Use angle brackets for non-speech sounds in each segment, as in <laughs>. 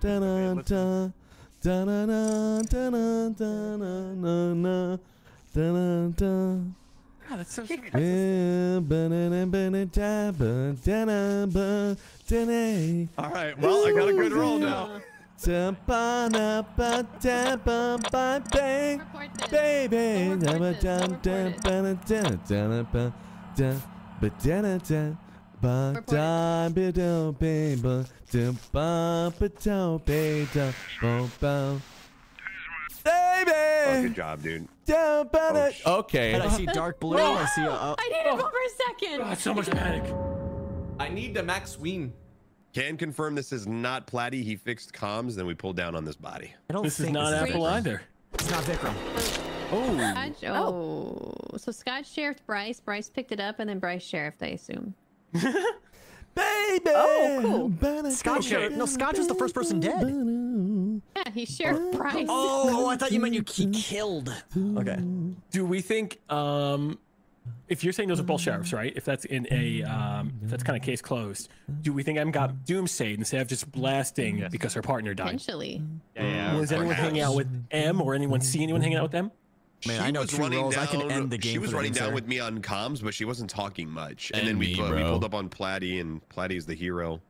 da-da-da, da-da-da, da-da, da-da-da, da-da-da. God, that's so. All right, well, I got a good roll now. Baby, Oh, Baby, good job, dude. da ba da. Oh, Okay, And I see dark blue. I see a. Uh, I needed one for a second. God, so much panic. I need the Max Ween. Can confirm this is not Platty. He fixed comms, then we pulled down on this body. I don't This is not this Apple Vikram. either. It's not Vikram. Oh, Scotch, oh. So Scott sheriffed Bryce. Bryce picked it up, and then Bryce sheriffed, I assume. <laughs> Baby. Oh, cool. ba-da-da, no, Scotch was the first person dead. Yeah, he sheriffed Bryce. Oh, oh, I thought you meant you he killed. Okay. do we think um, if you're saying those are both sheriffs, right? If that's in a um, if that's kind of case closed, do we think M got doomsayed instead of just blasting Yes. because her partner died? Potentially. Yeah, yeah. Was anyone hanging out with M or anyone see anyone hanging out with them? Man, She I know was two running rolls. I can down- end the game She was running down with me on comms, but she wasn't talking much. And, And then we, me, pu- we pulled up on Platty, and Platty's the hero.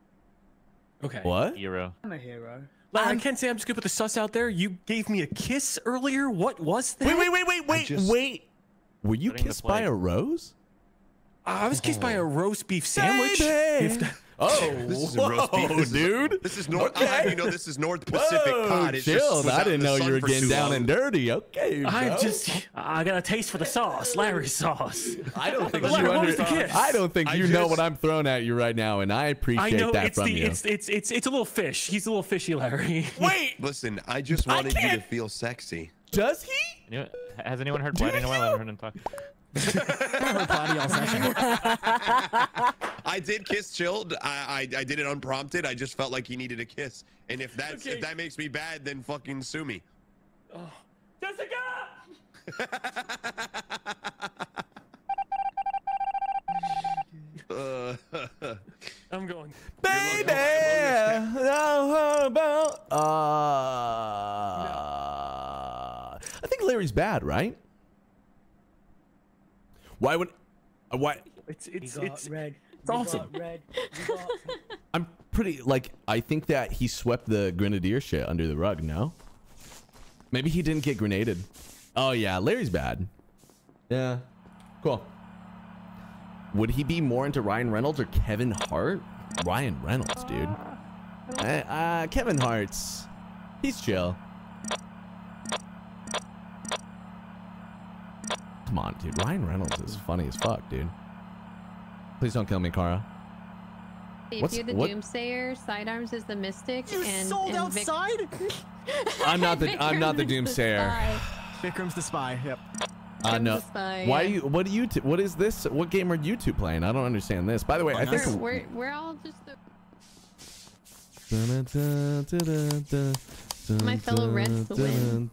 Okay. What? Hero. I'm a hero. Like, I can't say I'm just gonna put the sus out there. You gave me a kiss earlier. What was that? Wait, wait, wait, wait, wait, just- wait. Were you kissed by a rose? I was kissed by a roast beef sandwich. Baby. If that- Oh, <laughs> This is a roast beef. whoa, This is- dude. This is North. I'll have you know this is North Pacific Whoa, cod. It just chilled. was I didn't know you were getting down long. and dirty. Okay, bro. I just I got a taste for the sauce, Larry's sauce. I don't think <laughs> Larry, you what under, was the kiss? I don't think I you know what I'm throwing at you right now, and I I appreciate know that it's from the you. it's it's it's it's a little fish. He's a little fishy, Larry. <laughs> Wait, Listen, I just I wanted you to feel sexy. does he? Anyone- Has anyone heard Platty in a? I haven't heard him talk. I heard Platty all session. <laughs> I did kiss chilled. I, I I did it unprompted. I just felt like he needed a kiss. And if that's Okay. if that makes me bad, then fucking sue me. Jessica! Uh, <laughs> I'm going. Baby, how about uh? I think Larry's bad, right? Why would? uh, Why? It's it's it's got it's red. it's awesome. Got red. We got <laughs> I'm pretty like I think that he swept the grenadier shit under the rug. No, maybe he didn't get grenaded. Oh yeah, Larry's bad. Yeah, cool. Would he be more into Ryan Reynolds or Kevin Hart? Ryan Reynolds, dude. Uh, uh, Kevin Hart's he's chill. Come on, dude. Ryan Reynolds is funny as fuck, dude. Please don't kill me, Kara. If What's- you're the what- doomsayer, sidearms is the mystic, You and sold and outside? <laughs> I'm not the I'm not the doomsayer. spy. Vikram's the spy. Yep. Uh, know. the spy, Why yeah. you? What do you? T- what is this? What game are you two playing? I don't understand this. By the way, I Among think. We're, we're, we're all just the My fellow Reds to win.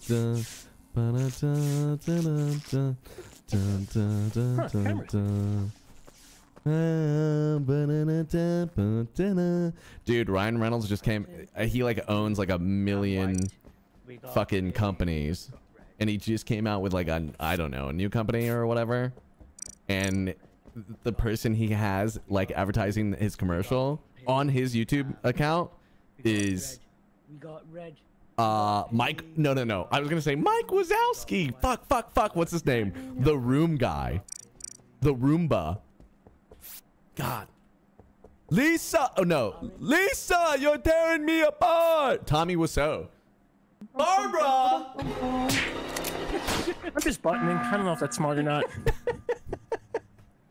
Dude, Ryan Reynolds just came. uh, He like owns like a million We got fucking red. companies, and he just came out with like a I don't know a new company or whatever, and the person he has like advertising his commercial on his YouTube account We got is red. We got red. Uh Mike. No, no, no. I was gonna say Mike Wazowski. Fuck, fuck, fuck. What's his name? The Room Guy. The Roomba. God. Lisa. Oh no, Lisa, you're tearing me apart. Tommy Wiseau. Barbara. <laughs> I'm just buttoning. I don't know if that's smart or not. <laughs>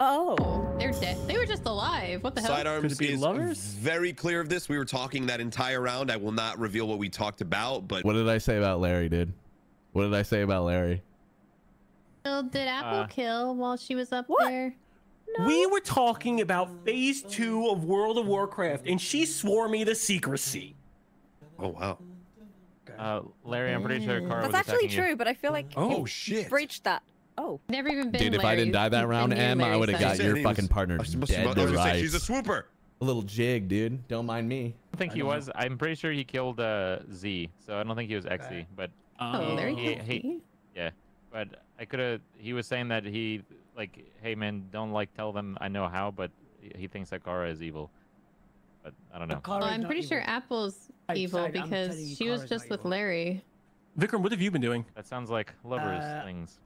Oh. they're dead. They were just alive. What the hell? Could Sidearms it be is lovers? very clear of this. We were talking that entire round. I will not reveal what we talked about, but What did I say about Larry, dude? What did I say about Larry? Well, Did Apple Uh, kill while she was up What? there? We were talking about phase two of World of Warcraft, and she swore me to secrecy. oh wow. Uh, Larry, I'm pretty sure Kara That's was actually attacking you. true, but I feel like Oh you shit. breached that. Oh. Never even been. Dude, if I didn't die that round, been M, I would have got your He fucking partner I was supposed to- dead to gonna She's a swooper. A little jig, dude. Don't mind me. I don't think I he don't know. was. I'm pretty sure he killed uh, Z, so I don't think he was XE. But Oh, Larry he- killed he- yeah, but I could have. He was saying that he like, hey man, don't like tell them I know how, but he- he thinks that Kara is evil. But I don't know. Well, I'm not pretty sure. Apple's I- evil I'm because telling you, she was just with evil. Larry. Vikram, what have you been doing? That sounds like lovers Uh, things.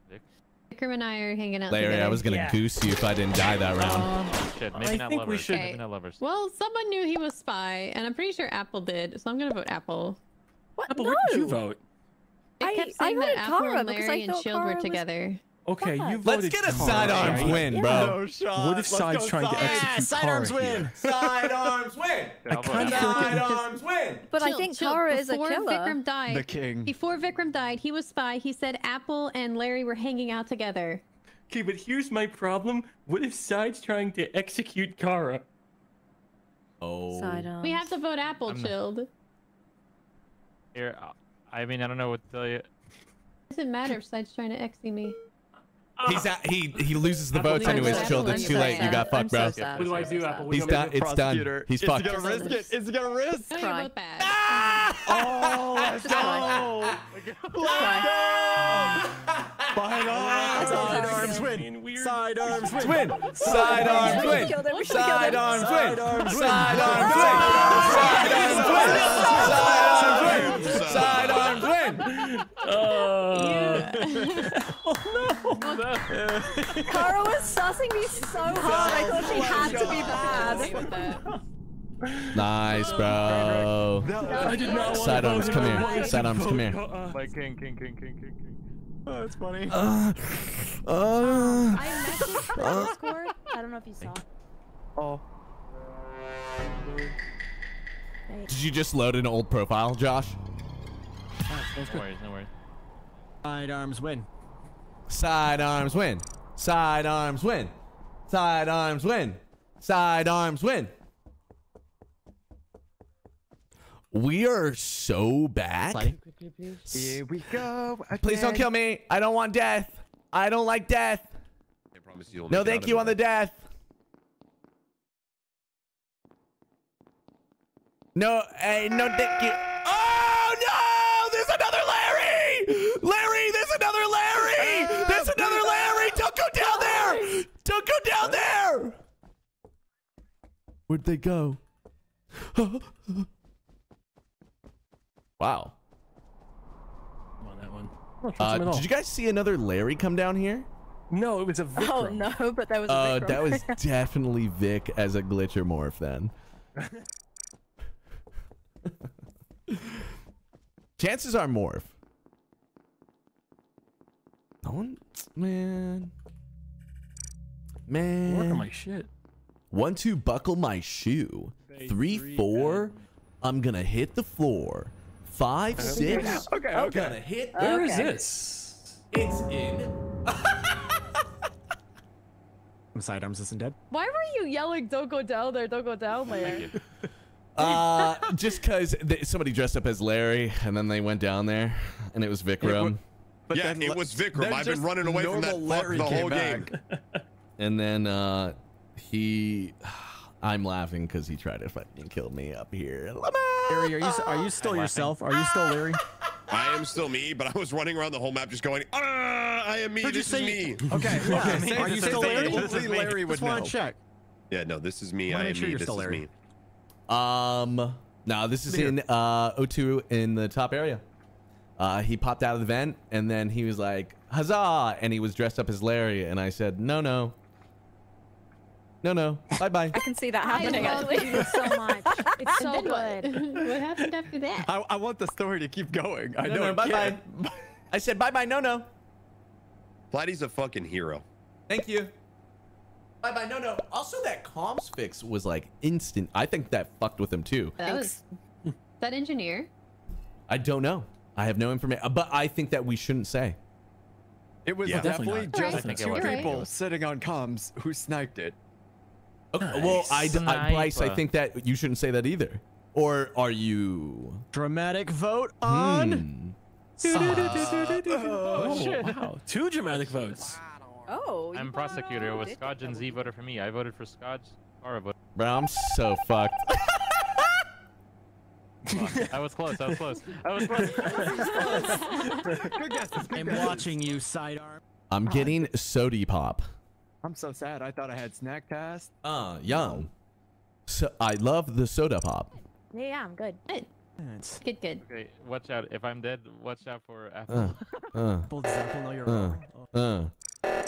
Vic. Vikram and I are hanging out Larry, together. I was gonna Yeah. goose you if I didn't die that round. Um, Shit, I not think we lovers. should- Maybe not lovers. Well, someone knew he was spy, and I'm pretty sure Apple did, so I'm gonna vote Apple. What? Apple, no. where did you vote? It I- kept I saying that Apple Kara and Larry and thought Shield were Kara was- together. Okay, you Let's voted. Let's get a sidearms right? win, Yeah. bro. What if Side's trying to execute Yeah, sidearms Kara here? win. Sidearms win. I'll kinda feel like it- Sidearms win. But I think chill. Kara is a Before killer. Vikram died, The king. Before Vikram died, he was spy. He said Apple and Larry were hanging out together. Okay, but here's my problem. What if Side's trying to execute Kara? Oh. Sidearms. We have to vote Apple, I'm not- Chilled. Here, uh, I mean, I don't know what to tell you. Doesn't matter if Side's trying to exy me. He's ah. at, he he loses the Apple votes needs anyways. to- Chilled. I'm It's so too late. You sad. got I'm fucked, so bro. sad. What do I I'm do, so Apple? sad. What He's do I done. do? It's done. He's Is fucked. he gonna risk it. it? Is he gonna risk? No, you're Try. both bad. Oh, let's Just try. go! Let's go! Behind Sidearms win. Being weird. Sidearms win. Win. Sidearms We win. should've killed him, we should've killed him. Sidearms win. Sidearms win. Sidearms win. Sidearms win. Sidearms win. Kara was sussing me so hard. I thought she had to be bad. Nice, bro. I did not want Sidearms, come here. him. I wanted to Sidearms, come here. Kara. Like king, king, king, king, king, king. Oh, that's funny. Uh, uh, I messaged the Discord. I don't know if you saw. Oh. did you just load an old profile, Josh? No worries, no worries. Sidearms win. Sidearms win. Sidearms win. Sidearms win. Sidearms win. We are so back. Quickly. Here we go. Please don't kill me. I don't want death. I don't like death. I promise you'll No, thank you on the death. No, hey, no, thank you. Oh no! There's another Larry! Larry, Don't go down there! Where'd they go? wow. I'm on that one. I don't trust Uh, him at all. did you guys see another Larry come down here? No, it was a Vikram. Oh no, but that was. a Uh, Vikram. that was <laughs> definitely Vic as a glitcher morph then. <laughs> Chances are morph. No one, man, man. Work on my shit. One, two, buckle my shoe. Bay Three, three, four. and- I'm gonna hit the floor. Five, six. Okay, I'm okay. gonna hit. Where is Okay. this? It's in. <laughs> I'm Sidearms isn't dead. Why were you yelling? Don't go down there. Don't go down there. Thank you. <laughs> Uh, just because somebody dressed up as Larry and then they went down there and it was Vikram. But yeah, then it was Vikram. I've been running away from that Larry the came whole game. <laughs> back. And then uh, he, <sighs> I'm laughing because he tried to fucking kill me up here. Larry, are you are you still I'm laughing. yourself? Are you still Larry? I am still me, but I was running around the whole map just going, ah, I am me. Who'd you This is me. Okay, <laughs> Yeah, okay. say Are you still me. Larry? This is Hopefully me. Larry would Just want know. to check. Yeah, no, this is me. Wanna I am sure me. you're This still is Larry. me. Um, no, this is in uh, O2 in the top area. Uh, he popped out of the vent and then he was like, huzzah! And he was dressed up as Larry. And I said, no, no. No, no. Bye bye. I can see that happening. I happening. love Actually. you so much. <laughs> It's so so good. good. <laughs> what happened after that? I, I want the story to keep going. I No, know. no, bye bye. can't. <laughs> I said, bye bye, no, no. Platty's a fucking hero. Thank you. Bye bye. No, no. Also, that comms fix was like instant. I think that fucked with him too. That was that engineer. I don't know. I have no information, uh, but I think that we shouldn't say. It was Yeah. definitely, Definitely just two You're right. people sitting on comms who sniped it. Okay. Well, I, d- I- Bryce, I think that you shouldn't say that either. Or are you? Dramatic vote on. Hmm. Uh, Oh, wow. Two dramatic votes. Oh, I'm prosecutor. up It was Dick Scotch and Z Double voted for me. I voted for Scotch. Kara voted. Bro, I'm so fucked. I was close. I was close. I was close. Good guesses. Good I'm watching you, sidearm. I'm getting sody pop. I'm so sad. I thought I had snack cast. Uh, yum. So I love the soda pop. Yeah, yeah, I'm good. Good, It's good, good. okay, watch out. If I'm dead, watch out for <laughs> Uh, Apple. uh, Apple, does Apple know you're Uh. wrong? Oh. uh.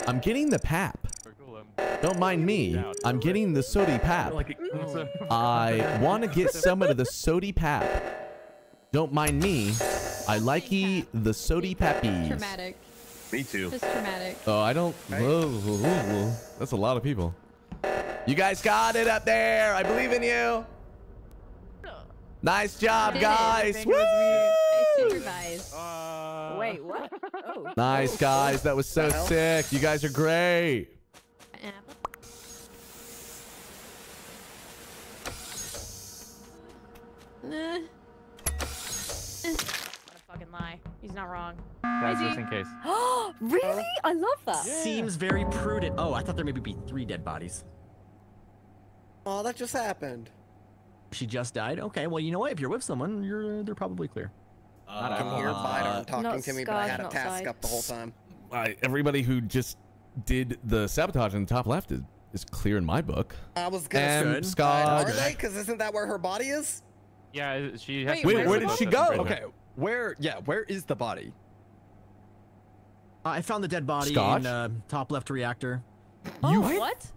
I'm getting the pap. Cool, Don't mind me. I'm getting the sody pap. <laughs> <laughs> I want to get some of the sody pap. Don't mind me. I likey the sody pappies. Traumatic. Me too. Just traumatic. Oh, I don't. Whoa, whoa, whoa, whoa. That's a lot of people. You guys got it up there. I believe in you. Nice job, Did it. guys. I Woo! supervised. Uh, Wait, what? <laughs> Oh. Nice, oh. guys. That was so sick. You guys are great. Apple. Nah. Eh. What a fucking lie. He's not wrong. Guys, just in case. <gasps> really? I love that. Seems very prudent. Oh, I thought there maybe be three dead bodies. Oh, that just happened. She just died. Okay, well, you know what? If you're with someone, you're they're probably clear. I can hear Biden talking Not to me, but I had a task side. up the whole time. I, everybody who just did the sabotage in the top left is, is clear in my book. I was gonna And say, good. Scott. are they? Because isn't that where her body is? Yeah, she has. Wait, to where did she go? Okay, where? Yeah, where is the body? Uh, I found the dead body Scotch? in uh, top left reactor. Oh, what?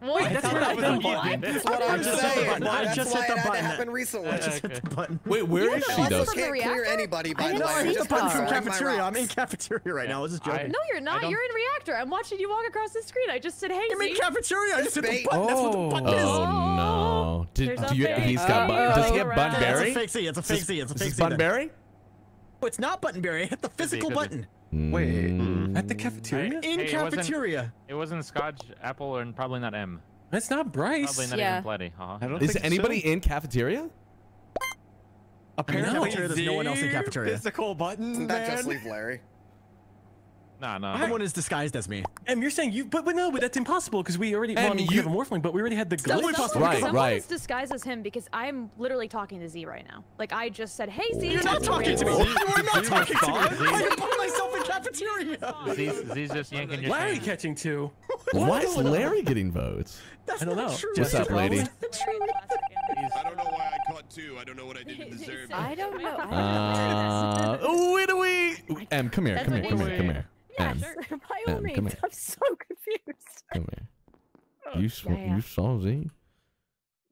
What? That's That's what I was what? That's what I'm just hit the saying. button. I That's just why hit the it had to button. happen recently. I just hit the button. Wait, where is know she though? was can't clear anybody, by I the way. I hit Hit the button Button from cafeteria. I'm in cafeteria right now. I was just I- joking. No, you're not. You're in reactor. I'm watching you walk across the screen. I just said, hey, I'm in cafeteria. I just hit the button. That's what the button is. Oh no! Did, do you, he's got bun, Oh, does he have right. That's Bunberry? a fake Z. It's a fake this- Z. It's a is fake this Z. then. Bunberry? Oh, it's not Button Barry. I <laughs> hit the physical button. Wait, at the Mm. cafeteria? In Hey, it wasn't- cafeteria. It wasn't Scotch, Apple, and probably not M. That's not Bryce. Probably not Yeah. even Platty. Uh-huh. Is anybody so. in cafeteria? Apparently, cafeteria, there's no one else in cafeteria. Physical buttons, Isn't that just leave Larry? Nah, nah. Someone is disguised as me. Em, you're saying you, but, but no, but that's impossible because we already. Well, I Em, mean, we you- have a morphling, but we already had the Definitely glitch. possible. Right, Someone right. is disguised as him because I'm literally talking to Z right now. Like I just said, "Hey Z." You're not talking to me. You are not talking to me. I can put myself in cafeteria. Z's, Z's just yanking your Larry catching two. Why is Larry getting votes? That's I don't know. true. What's up, lady? I don't know why I caught two. I don't know what I did to <laughs> deserve. I don't know. Uh, <laughs> wait a wait. Em, come here, That's come here, come here, come here. Yeah, Em, sure. <laughs> By Em, all come means. here. I'm so confused. come here. <laughs> You oh, saw, Yeah, yeah. you saw Z?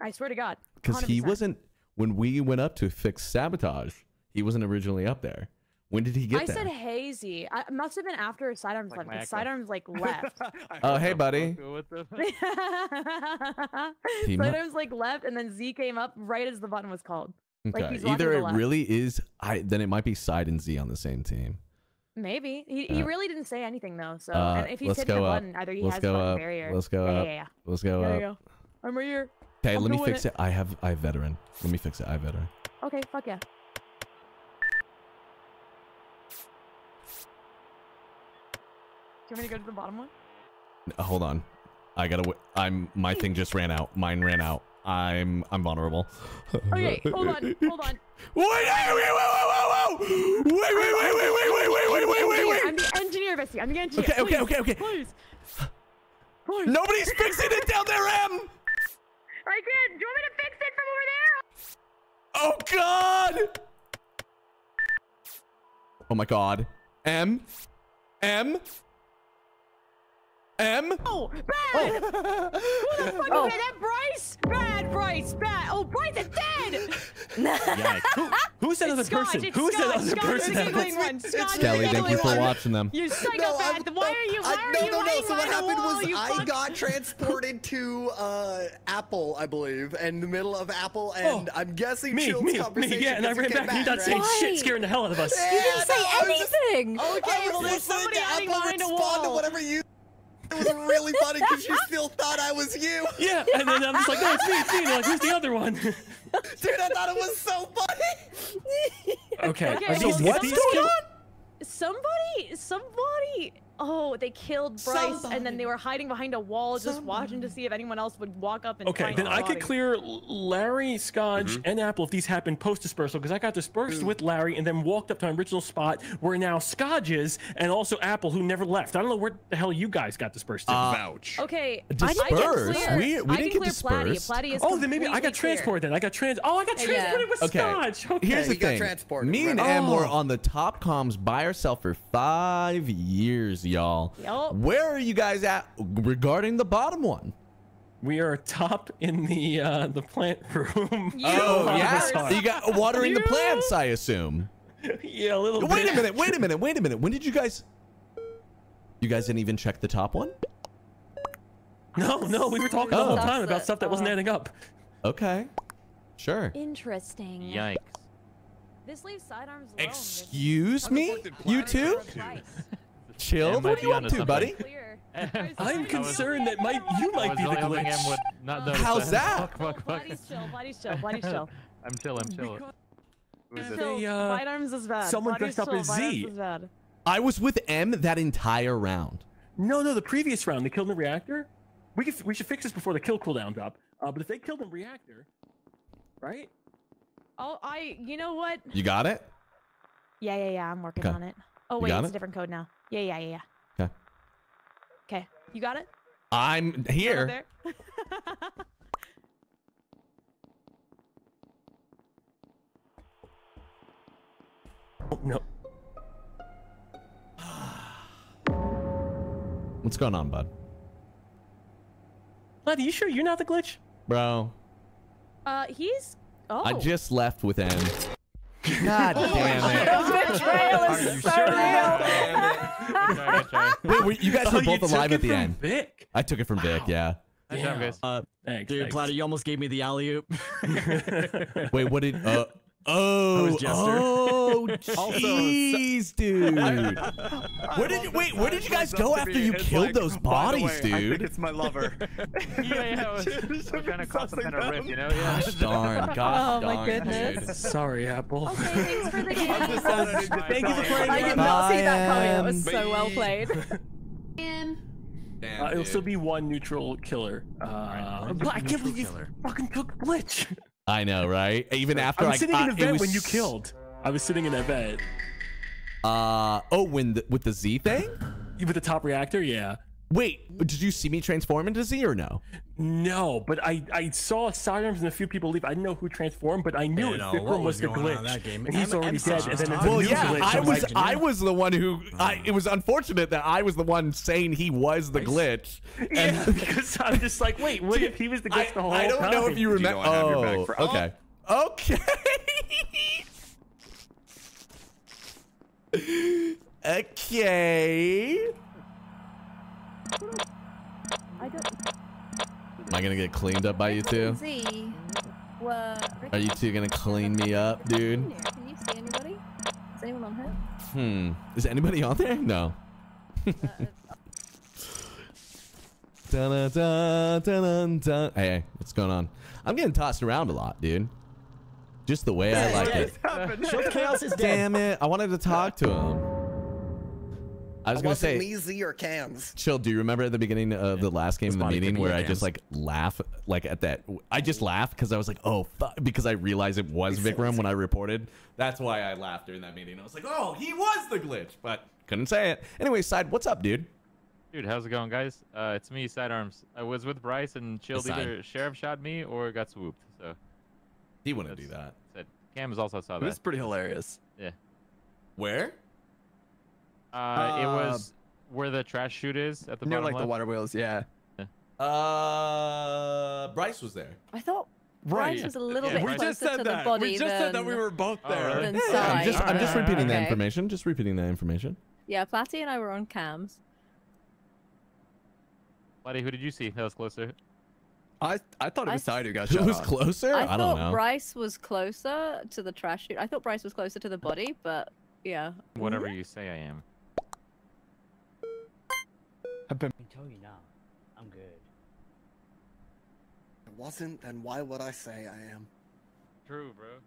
I swear to God. Because he 100%. wasn't when we went up to fix sabotage. He wasn't originally up there. When did he get I there? said hazy. I it must have been after Sidearms Like left. my because echo. Sidearms like <laughs> left. oh, hey, buddy. What the? He mu- Sidearms like left, and then Z came up right as the button was called. Like, Okay. he's walking Either to it left. really is. I then it might be Side and Z on the same team. Maybe he, he really didn't say anything though. So uh, and if he's let's hitting a up. button, either he Let's has go button up. barrier. Let's go yeah, up. Yeah, yeah, Let's go. There up. you go. I'm right here. Okay, let me fix it. I have I have veteran. Let me fix it. I have veteran. Okay, fuck yeah. Do you want me to go to the bottom one? Hold on. I gotta. I'm. My thing just ran out. Mine ran out. I'm. I'm vulnerable. Okay, hold on, hold on. Wait! Wait! Wait! Wait! Wait! Wait! Wait! Wait! Wait! Wait! Wait! Wait! Wait! Wait! Wait! Wait! I'm the engineer, Bessie. I'm the engineer. Okay, okay, okay, okay. Please. Please. Nobody's fixing it down there, Em. I can. Do you want me to fix it from over there? Oh God! Oh my God! M, M, M. Oh, bad. Who the fuck Oh. is that? That Bryce? Bad Bryce. Bad. Oh, Bryce is dead. <laughs> Who, who's that It's other Scotch, person? it's Who's that Scotch, other Scotch person? is that the giggling one. Scotch is the Kelly, thank you for one. watching them. You psychopath. why are you? Why I, are no, you no, no. hiding So what happened wall, was I fuck? got transported <laughs> to uh, Apple, I believe, in the middle of Apple, and Oh, I'm guessing Me, Chill's me, me, conversation. yeah, and I 'cause you ran came back and you not right? saying Why? shit, scaring the hell out of us. Yeah, You didn't say no, I was just- anything. Okay, I well, there's somebody somebody hiding Apple behind a respond to wall. whatever you. It was really funny because you still thought I was you. <laughs> Yeah, and then I'm just like, no, it's me, it's me. And they're like, who's the other one? <laughs> Dude, I thought it was so funny. <laughs> okay. Okay, are so what's are these going on? Somebody, somebody oh, they killed Bryce, and then they were hiding behind a wall, just watching to see if anyone else would walk up and Okay, find then the I could clear Larry, Scotch, and Apple if these happened post dispersal because I got dispersed with Larry and then walked up to my original spot where now Scotch is and also Apple who never left. I don't know where the hell you guys got dispersed to. Uh, Vouch. Okay, Dispersed? I can clear, We- we didn't get clear Platty. dispersed. Platty is oh, then maybe I got clear. transported. Then I got trans. Oh, I got Yeah. transported with Okay. Scotch. Okay. Here's the We got thing. transported, Me and remember? Em were Oh. on the top comms by ourselves for five years, y'all. Yup. Where are you guys at regarding the bottom one? We are top in the uh, the plant <laughs> room. You <laughs> Oh, are. yeah. You got watering the plants, I assume. <laughs> yeah, a little bit. Wait bit. a minute. Wait a minute. Wait a minute. When did you guys? You guys didn't even check the top one? No, no, we were talking the Oh. whole time about stuff that wasn't uh, adding up. Okay. Sure. Interesting. Yikes. This leaves sidearms alone. Excuse me? You two? Chill. What are you up to, buddy? <laughs> I'm concerned that might you might be the only hoping Em glitch. not notice How's that? Fuck, fuck, fuck. Platty's chill. Platty's chill. Platty's <laughs> chill. I'm chill. I'm chill. Who is it? Chill. They, uh, Sidearms is bad. someone Platty's dressed up chill. as Sidearms Z. is bad. I was with M that entire round. No, no, the previous round they killed in the reactor. We could, we should fix this before the kill cooldown drop. Uh, but if they killed in reactor, right? Oh, I. You know what? You got it? Yeah, yeah, yeah. I'm working Okay. on it. Oh wait, got it's it? a different code now. Yeah, yeah, yeah, yeah. Okay. Okay, you got it. I'm here. there? <laughs> Oh, no. What's going on, bud? Bud, are you sure you're not the glitch? Bro, uh, he's. Oh. I just left with M. God damn it! The betrayal Are is so sure? real. Sorry, sorry. it. Wait, wait, you guys Oh, were both took alive at the end. Vic. I took it from Vic, yeah. Nice job, guys. Uh, Thanks. dude, thanks. Platter, you almost gave me the alley oop. Wait, what did uh Oh, oh, <laughs> jeez, dude. <laughs> Where did you wait? Where did you guys go after you killed those bodies, I think dude? it's my lover. <laughs> yeah, yeah. I was, I was trying to cause some kind of riff, you know? Yeah. Gosh darn, gosh Oh, my darn, goodness. dude. Sorry, Apple. Okay, thanks for the game. Thank you for playing. I Lad. did not see that coming. That was so well played. And Damn, Uh, it'll dude. still be one neutral killer. Uh, but I can't believe you fucking took glitch. I know, right? Even after I I, was sitting I- in a it vent was when you killed. I was sitting in a vent. Uh oh, when the, with the Z thing? With the top reactor, yeah. Wait, did you see me transform into Z or no? No, but I I saw sidearms and a few people leave. I didn't know who transformed, but I knew it. know, Vikram was was the going on in glitch, that game? and he's M- already dead. And then us there's a Well, yeah, glitch. I was like, I was the one who I mm. it was unfortunate that I was the one saying he was the glitch. <laughs> yeah, because I'm just like, wait, what <laughs> if he was the glitch I, the whole time? I don't time? know if you You remember. know I have your oh, back for- oh, okay. Okay. <laughs> okay. I don't. Am I gonna get cleaned up by you two? Z. What? Are you two gonna clean me up, dude? Can you see anybody? Is anyone on here? Hmm. Is anybody on there? No. <laughs> Dun, dun, dun, dun. Hey, hey, what's going on? I'm getting tossed around a lot, dude. Just the way I like it. Chilled Chaos is dead. Damn it! I wanted to talk to him. I was It gonna wasn't say, me, Z, or Cams. chill. Do you remember at the beginning of the last game of the meeting could be where a I just like laugh, like at that? I just laughed because I was like, oh fuck, because I realized it was Vikram when I reported. That's why I laughed during that meeting. I was like, oh, he was the glitch, but couldn't say it. Anyway, side, what's up, dude? Dude, how's it going, guys? Uh, it's me, Sidearms. I was with Bryce and chilled. Side. Either sheriff shot me or got swooped. So He wouldn't do that. said Cam has also saw It was that. pretty hilarious. Yeah. Where? Uh, it Uh, was where the trash chute is at the Near bottom like the water wheels, yeah. Uh, Bryce was there. I thought Bryce was a little Yeah, bit Bryce- We just closer said to the that. body We just said that we than- were both Oh, there. really? Yeah, I'm just, I'm just Alright, repeating that information. Just repeating that information. Yeah, Platty and I were on cams. Buddy, who did you see? That was closer. I I thought it was Side who got Who was closer? I, I, thought don't know. Bryce was closer to the trash chute. I thought Bryce was closer to the body, but yeah. Whatever you say, I am. I've been- I told you now. I'm good. If It wasn't, then why would I say I am? True, bro.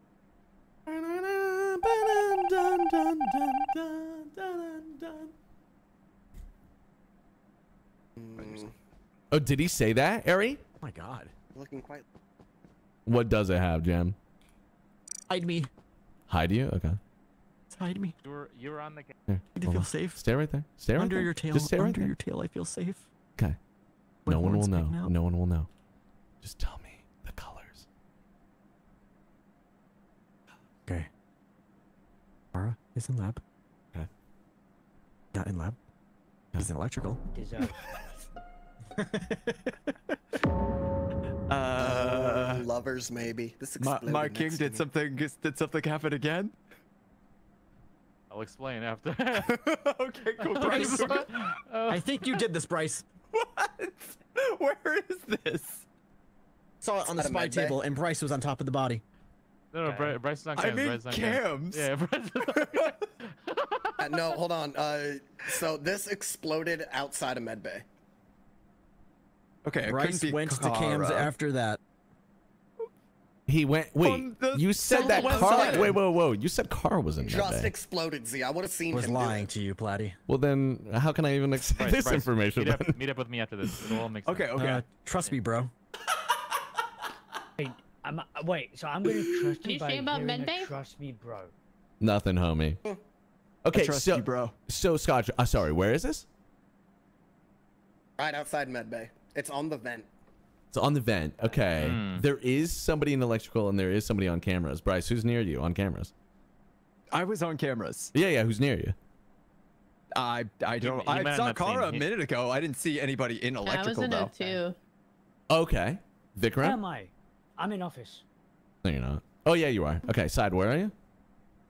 Mm, Oh, did he say that, Ari? Oh my god. looking quite. What does it have, Jam? Hide me. Hide you? Okay. Hide me. You were you were on the. ca- Here, I hold feel on. safe. Stay right there. Stay right under there. your tail. Just stay right under there. your tail, I feel safe. Okay. With no one will know. out. No one will know. Just tell me the colors. Okay. Mara is in lab. Okay. Not in lab. He's in electrical. <laughs> Deserve. <laughs> Uh, lovers, maybe. This Ma- Mark King did me. something. Did something happen again? I'll explain after. <laughs> okay, cool. <laughs> Bryce, Bryce. I think you did this, Bryce. <laughs> what? Where is this? Saw it on the spy med bay. table, and Bryce was on top of the body. No, no, Okay. Bry- Bryce is on I mean Bryce is on cams. Yeah, Bryce is on cams. Uh, no, hold on. Uh, so this exploded outside of medbay. Okay, Bryce couldn't went to cams Kara. after that. He went. Wait, the you said that southwest car. side. Wait, whoa, whoa! You said car was in Just that bay. exploded, Z. I would have seen Was him do lying to you, Platty. Well, then how can I even accept Bryce, this Bryce, information? Meet up, meet up with me after this. It'll all make sense. Okay, okay. Uh, trust me, bro. <laughs> Wait, I'm, uh, wait, so I'm gonna trust Can you you by say about a Medbay? trust me, bro. Nothing, homie. Okay, trust so you, bro. so Scotch. Uh, sorry, where is this? Right outside medbay. It's on the vent. It's on the vent. Okay, Hmm. there is somebody in electrical and there is somebody on cameras. Bryce, who's near you on cameras? I was on cameras. Yeah, yeah. Who's near you? I I don't. he I saw Kara a minute ago. I didn't see anybody in electrical I was electrical in though. it too. Okay, Where Vikram. am I? I'm in office. No, you're not. Oh yeah, you are. Okay, side. Where are you?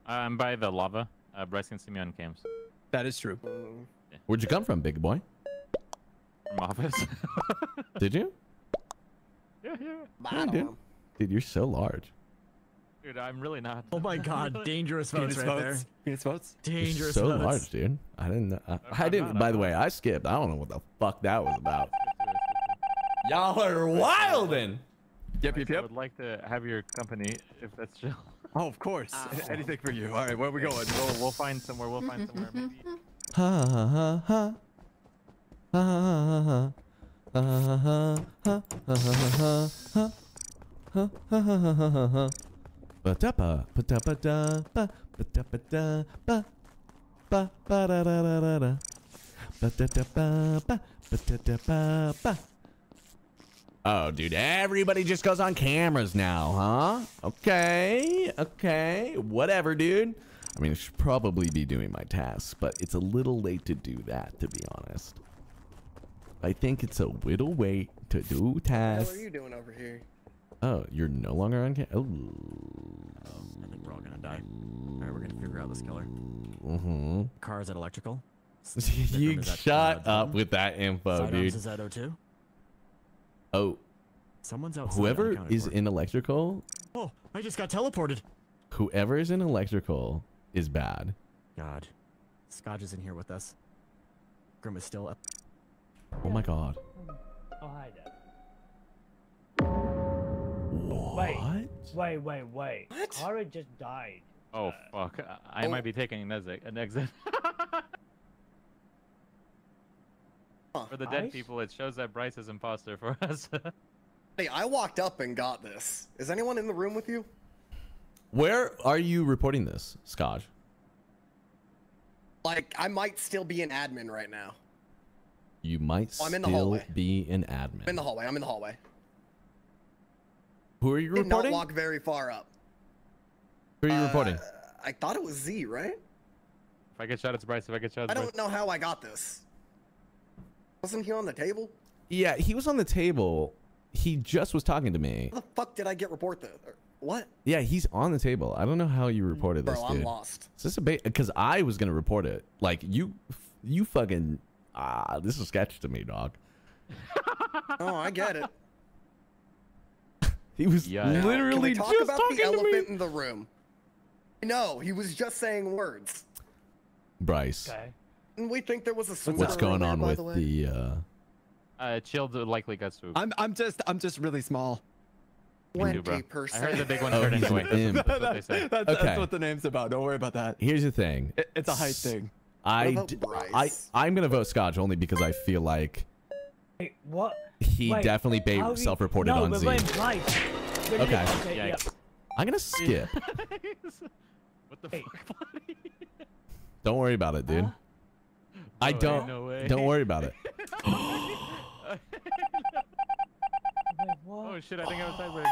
I'm by the lava. Uh, Bryce can see me on cams. That is true. Mm, Where'd you come from, big boy? From office. <laughs> Did you? Yeah, yeah. but Yeah, dude. Dude, you're so large. Dude, I'm really not. Oh my god, <laughs> dangerous votes Penis right votes. Penis votes. there. You're Dangerous so votes. large, dude. I didn't. I, I didn't. not, by I'm the not. way, I skipped. I don't know what the fuck that was about. Y'all are wildin'. Yep, Bryce, yep, I would like to have your company if that's chill. <laughs> Oh, of course. <laughs> Anything for you. All right, where are we going? We'll, we'll find somewhere. We'll find somewhere. Maybe. Ha ha ha ha. Ha ha ha Oh, dude, everybody just goes on cameras now, huh? Okay, okay, whatever, dude. I mean, I should probably be doing my tasks, but it's a little late to do that, to be honest. I think it's a little way to do tasks. What are you doing over here? Oh, you're no longer on cam. Oh. I think we're all gonna die. Alright, we're gonna figure out this killer. Mm-hmm. Car's at electrical. <laughs> you is at, shut uh, up with that info, Sidearms dude. is at O2. Oh, Someone's outside. whoever is for. in electrical, Oh, I just got teleported. whoever is in electrical is bad. God. Scotch is in here with us. Grim is still up. Oh my god. Oh, hi there. What? Wait, wait, wait. What? Kara just died. Oh uh, fuck! I, I Oh. might be taking an exit. An exit. <laughs> Huh. for the dead Bryce? people, it shows that Bryce is imposter for <laughs> us. Hey, I walked up and got this. Is anyone in the room with you? Where are you reporting this, Scotch? Like, I might still be an admin right now. You might Oh, I'm in the still hallway. be an admin. I'm in the hallway. I'm in the hallway. Who are you Did not reporting? walk very far up. Who are you Uh, reporting? I thought it was Z, right? if I get shot, at, it's Bryce. If I get shot, at. I don't know how I got this. Wasn't he on the table? Yeah, he was on the table. He just was talking to me. How the fuck did I get reported? Or- What? Yeah, he's on the table. I don't know how you reported this, Bro, I'm lost. Is this a bait? Because I was gonna report it. Like you, you fucking ah, this is sketch to me, dog. <laughs> Oh, I get it. He was Yeah. Now, can literally we talk just about talking the to elephant me. in the room? No, he was just saying words. Bryce, Okay. And we think there was a swimmer what's going on by with the, the? uh Uh, chilled likely got swooped. I'm I'm just I'm just really small. Me too, bro. 20%. I heard the big one Oh, hurt he's anyway. That's, that's what they that's, say. Okay. that's what the name's about. Don't worry about that. Here's the thing. It, it's a height thing. I, about d- Bryce? I I'm gonna vote Scotch only because I feel like Wait, what? He Wait, definitely ba- how self-reported no, on we're Z. going Bryce. We're Okay. going- okay, yeah. Yikes. I'm gonna skip. <laughs> what the Wait. fuck, buddy? Don't worry about it, dude. Huh? I No way, don't. no way. Don't worry about it. <laughs> Wait. Oh shit! I think I was tiebreaker.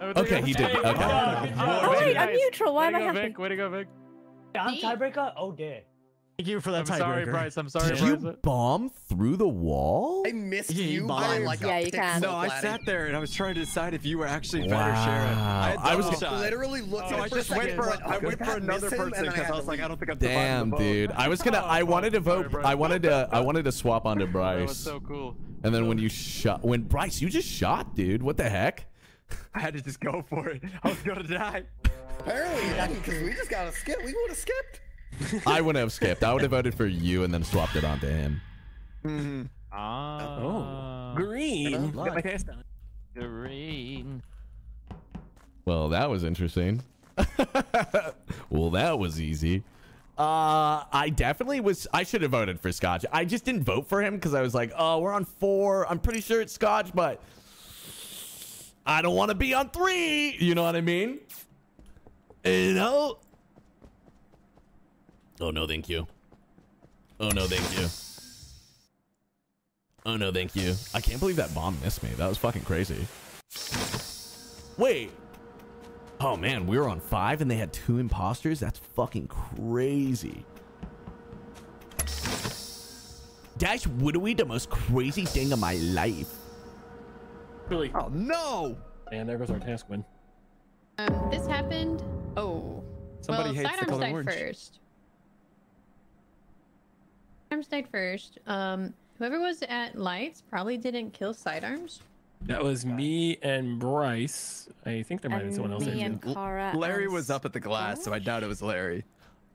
I was Okay, he did. Okay. good job, good job. Oh, wait, I'm neutral. Why am I go, happy? Vic. Way to go, Vic. I'm See? tiebreaker? Oh dear. Thank you for that I'm sorry, tiebreaker. Bryce. I'm sorry, Did you bomb through the wall? I missed Yeah, you you by like Yeah, a you can. No, I sat there and I was trying to decide if you were actually Vet or Wow. I, had I was shot. literally looked So at I it for a just went for I oh, went for another person because had I was like, I don't think I'm Damn, dude. I was gonna. I <laughs> oh, wanted to vote. I wanted to. I <laughs> wanted to swap onto <laughs> That was Bryce. so cool. And then when you shot, when Bryce, you just shot, dude. What the heck? I had to just go for it. I was gonna die. Apparently, because we just got a skip. We would have skipped. I wouldn't have skipped. I would have voted for you and then swapped it onto him. Mm-hmm. Ah. Green. Green. Well, that was interesting. <laughs> well, that was easy. Uh, I definitely was. I should have voted for Scotch. I just didn't vote for him because I was like, oh, we're on four. I'm pretty sure it's Scotch, but I don't want to be on three. You know what I mean? You know? Oh, no, thank you. Oh, no, thank you. Oh, no, thank you. I can't believe that bomb missed me. That was fucking crazy. Wait. Oh man, we were on five and they had two imposters? That's fucking crazy. Dash Woodaway, the most crazy thing of my life. Really? Oh no! And there goes our task win. Um, this happened. Oh. Somebody well, hates the Sidearms color orange. first. Sidearms died first. Um, whoever was at lights probably didn't kill sidearms. That was me and Bryce. I think there might have been someone else. me there, and too. Kara. Larry was up at the glass, so I doubt it was Larry.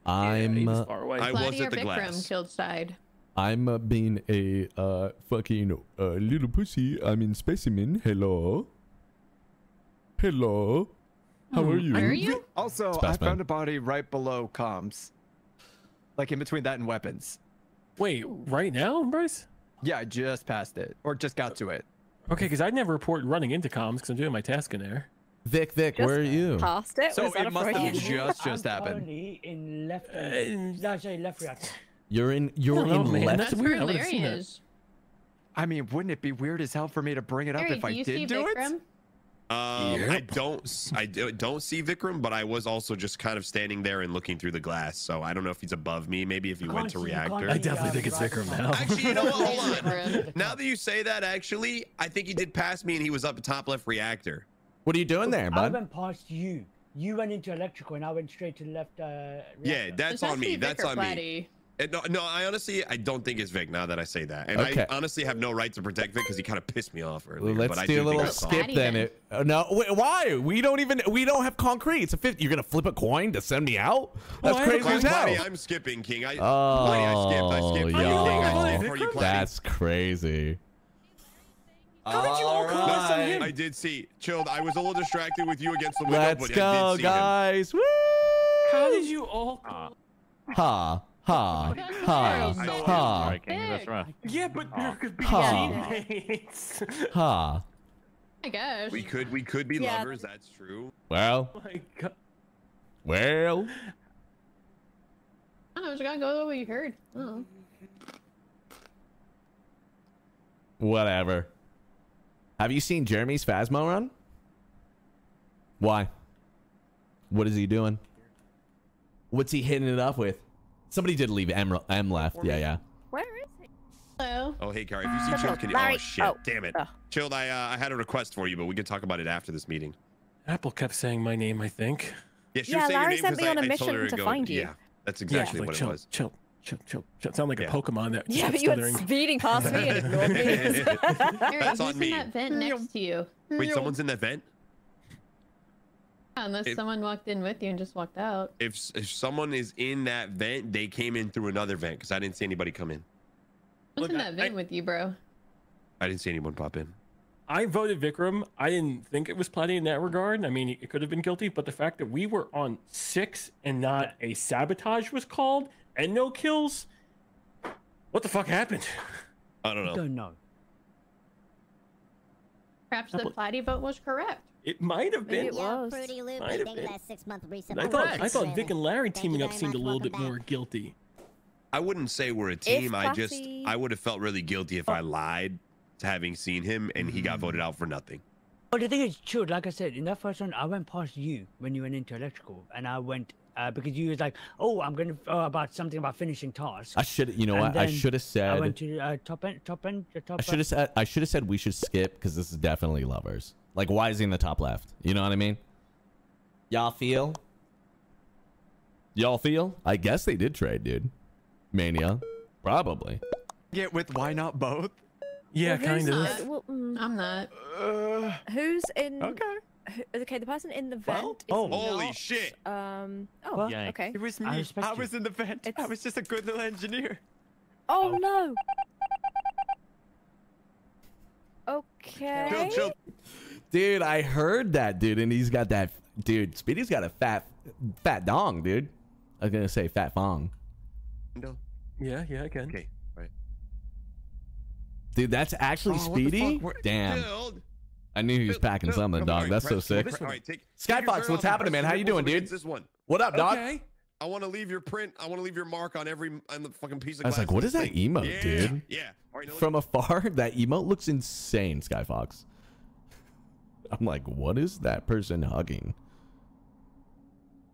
I'm He was uh, far away. I was Vladdy or at the Vikram glass. killed side. I'm uh, being a uh fucking uh, little pussy. I'm in specimen. Hello. Hello. How are you? Where are you? Also, I found a body right below comms, like in between that and weapons. Wait, right now, Bryce? Yeah, I just passed it, or just got to it. Okay, because I'd never report running into comms because I'm doing my task in there. Vic, Vic, where are you? Past it. So was it must have Freudian? <laughs> just I'm just happened. currently in left. Uh, sorry, left reactor. You're in. You're don't in man. left. That's That's weird. where I Larry seen that. is. I mean, wouldn't it be weird as hell for me to bring it up Larry, if do I you did see do Vikram? it? Um, I don't, s- I do- don't see Vikram, but I was also just kind of standing there and looking through the glass. So I don't know if he's above me. Maybe if he went to Can't see- can't reactor. I definitely think it's Vikram now. Actually, you know what? Hold on. <laughs> Now that you say that, actually, I think he did pass me and he was up at top left reactor. What are you doing there, bud? I went past you. You went into electrical, and I went straight to the left. Uh, Yeah, that's on me. That's on me. Vladdy. No, no, I honestly, I don't think it's Vic now that I say that. And Okay. I honestly have no right to protect Vic because he kind of pissed me off earlier. Let's but I do do a little think I saw skip him. Then. then. It, uh, no, wait, why? We don't even. We don't have concrete. It's a fifty. You're gonna flip a coin to send me out? That's I have a crazy as Buddy, hell. I'm skipping, King. I, Oh, Buddy, I skipped. I skipped. yo. You think I skipped before you Vikram? That's crazy. How did you all call us on him? I did see. Chilled. I was a little distracted with you against the window, Let's but I go, did see him. guys. Woo! How did you all? Ha ha ha I know. ha Sorry, King. That's Vic. rough. Yeah, but there could be Huh. teammates. ha. my gosh. We could, we could be Yeah. lovers. That's true. Well, Oh my God. well. I don't know, just gotta go with what you heard. Oh. Whatever. Have you seen Jeremy's Phasmo run? Why? What is he doing? What's he hitting it up with? Somebody did leave M, M left. Yeah, yeah. Where is he? Hello. Oh, hey, Carrie. If you see Chilled, Chilled, can you? Oh, shit. Oh. Damn it. Oh. Chilled, I, uh, I had a request for you, but we can talk about it after this meeting. Apple kept saying my name. I think. Yeah, she Yeah, was saying your Larry name sent 'cause me on a I told mission to go- find you. Yeah, that's Yeah, exactly like, what chill, it was. chill, chill, chill, chill. Sound like Yeah. a Pokemon that. <laughs> Yeah, but you went slithering. speeding past me and ignored me. <laughs> That's who's <laughs> on in me. that vent next to you? Wait, someone's in that vent? Unless It- someone walked in with you and just walked out. If if someone is in that vent, they came in through another vent because I didn't see anybody come in. Who's Look, in I- that vent with you, bro? I didn't see anyone pop in. I voted Vikram. I didn't think it was Platty in that regard. I mean, it could have been guilty, but the fact that we were on six and not a sabotage was called and no kills. What the fuck happened? I don't know. I know. don't know. Perhaps the Apple- Platy vote was correct. It might have been. It was. Fruity Loop, Might have been. six month recent I thought I thought. Vic and Larry teaming up very seemed a much. little bit Welcome more guilty. I wouldn't say we're a team. I just I would have felt really guilty if I lied to having seen him and he got voted out for nothing. But the thing is, true. Like I said, in that first one, I went past you when you went into electrical, and I went uh, because you was like, "Oh, I'm gonna uh, about something about finishing tasks." I should. You know And what? I should have I said. went to uh, top end, top end, top. I should have said. I should have said we should skip because this is definitely lovers. Like, why is he in the top left? You know what I mean? Y'all feel? Y'all feel? I guess they did trade, dude. Mania, probably. Get with why not both? Yeah, Well, kind of. well, mm, I'm not. Uh, Who's in? okay. who- Okay, the person in the vent. Well, is oh. Holy not, shit. Um. Oh, Well, okay. It was me. I, respect you. was in the vent. I was just a good little engineer. Oh, Oh. no. Okay. Chill, chill. Dude, I heard that, dude, and he's got that. Dude, Speedy's got a fat, fat dong, dude. I was gonna say fat fong. No. Yeah, yeah, I can. Okay. Right. Dude, that's actually Oh, Speedy. Damn, Build. I knew he was packing build. something, dog. on, That's so press- sick. All right, take, Skyfox, take your what's turn off and happening, man? the How you doing, dude? against This one. What up, dog? Okay. I want to leave your print. I want to leave your mark on every on the fucking piece of I was like, what in is this that thing. emote, yeah, dude? Yeah. All right, now From afar, <laughs> that emote looks insane, Skyfox. I'm like, what is that person hugging?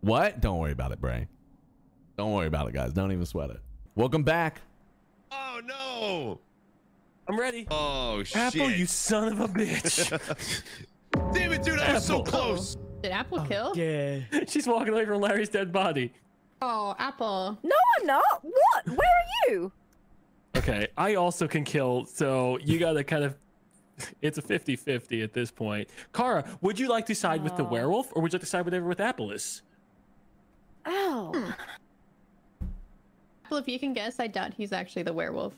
What? Don't worry about it, Bray. Don't worry about it, guys. Don't even sweat it. Welcome back. Oh no! I'm ready. Oh shit! Apple, you son of a bitch. <laughs> Damn it, dude! I was so Apple. close. Did Apple oh, kill? Yeah. <laughs> She's walking away from Larry's dead body. Oh, Apple. No, I'm not. What? Where are you? Okay, I also can kill, so you gotta kind of. It's a 50 50 at this point. Kara, would you like to side with the werewolf or would you like to side with whatever with Apple Oh. Apple, if you can guess, I doubt he's actually the werewolf.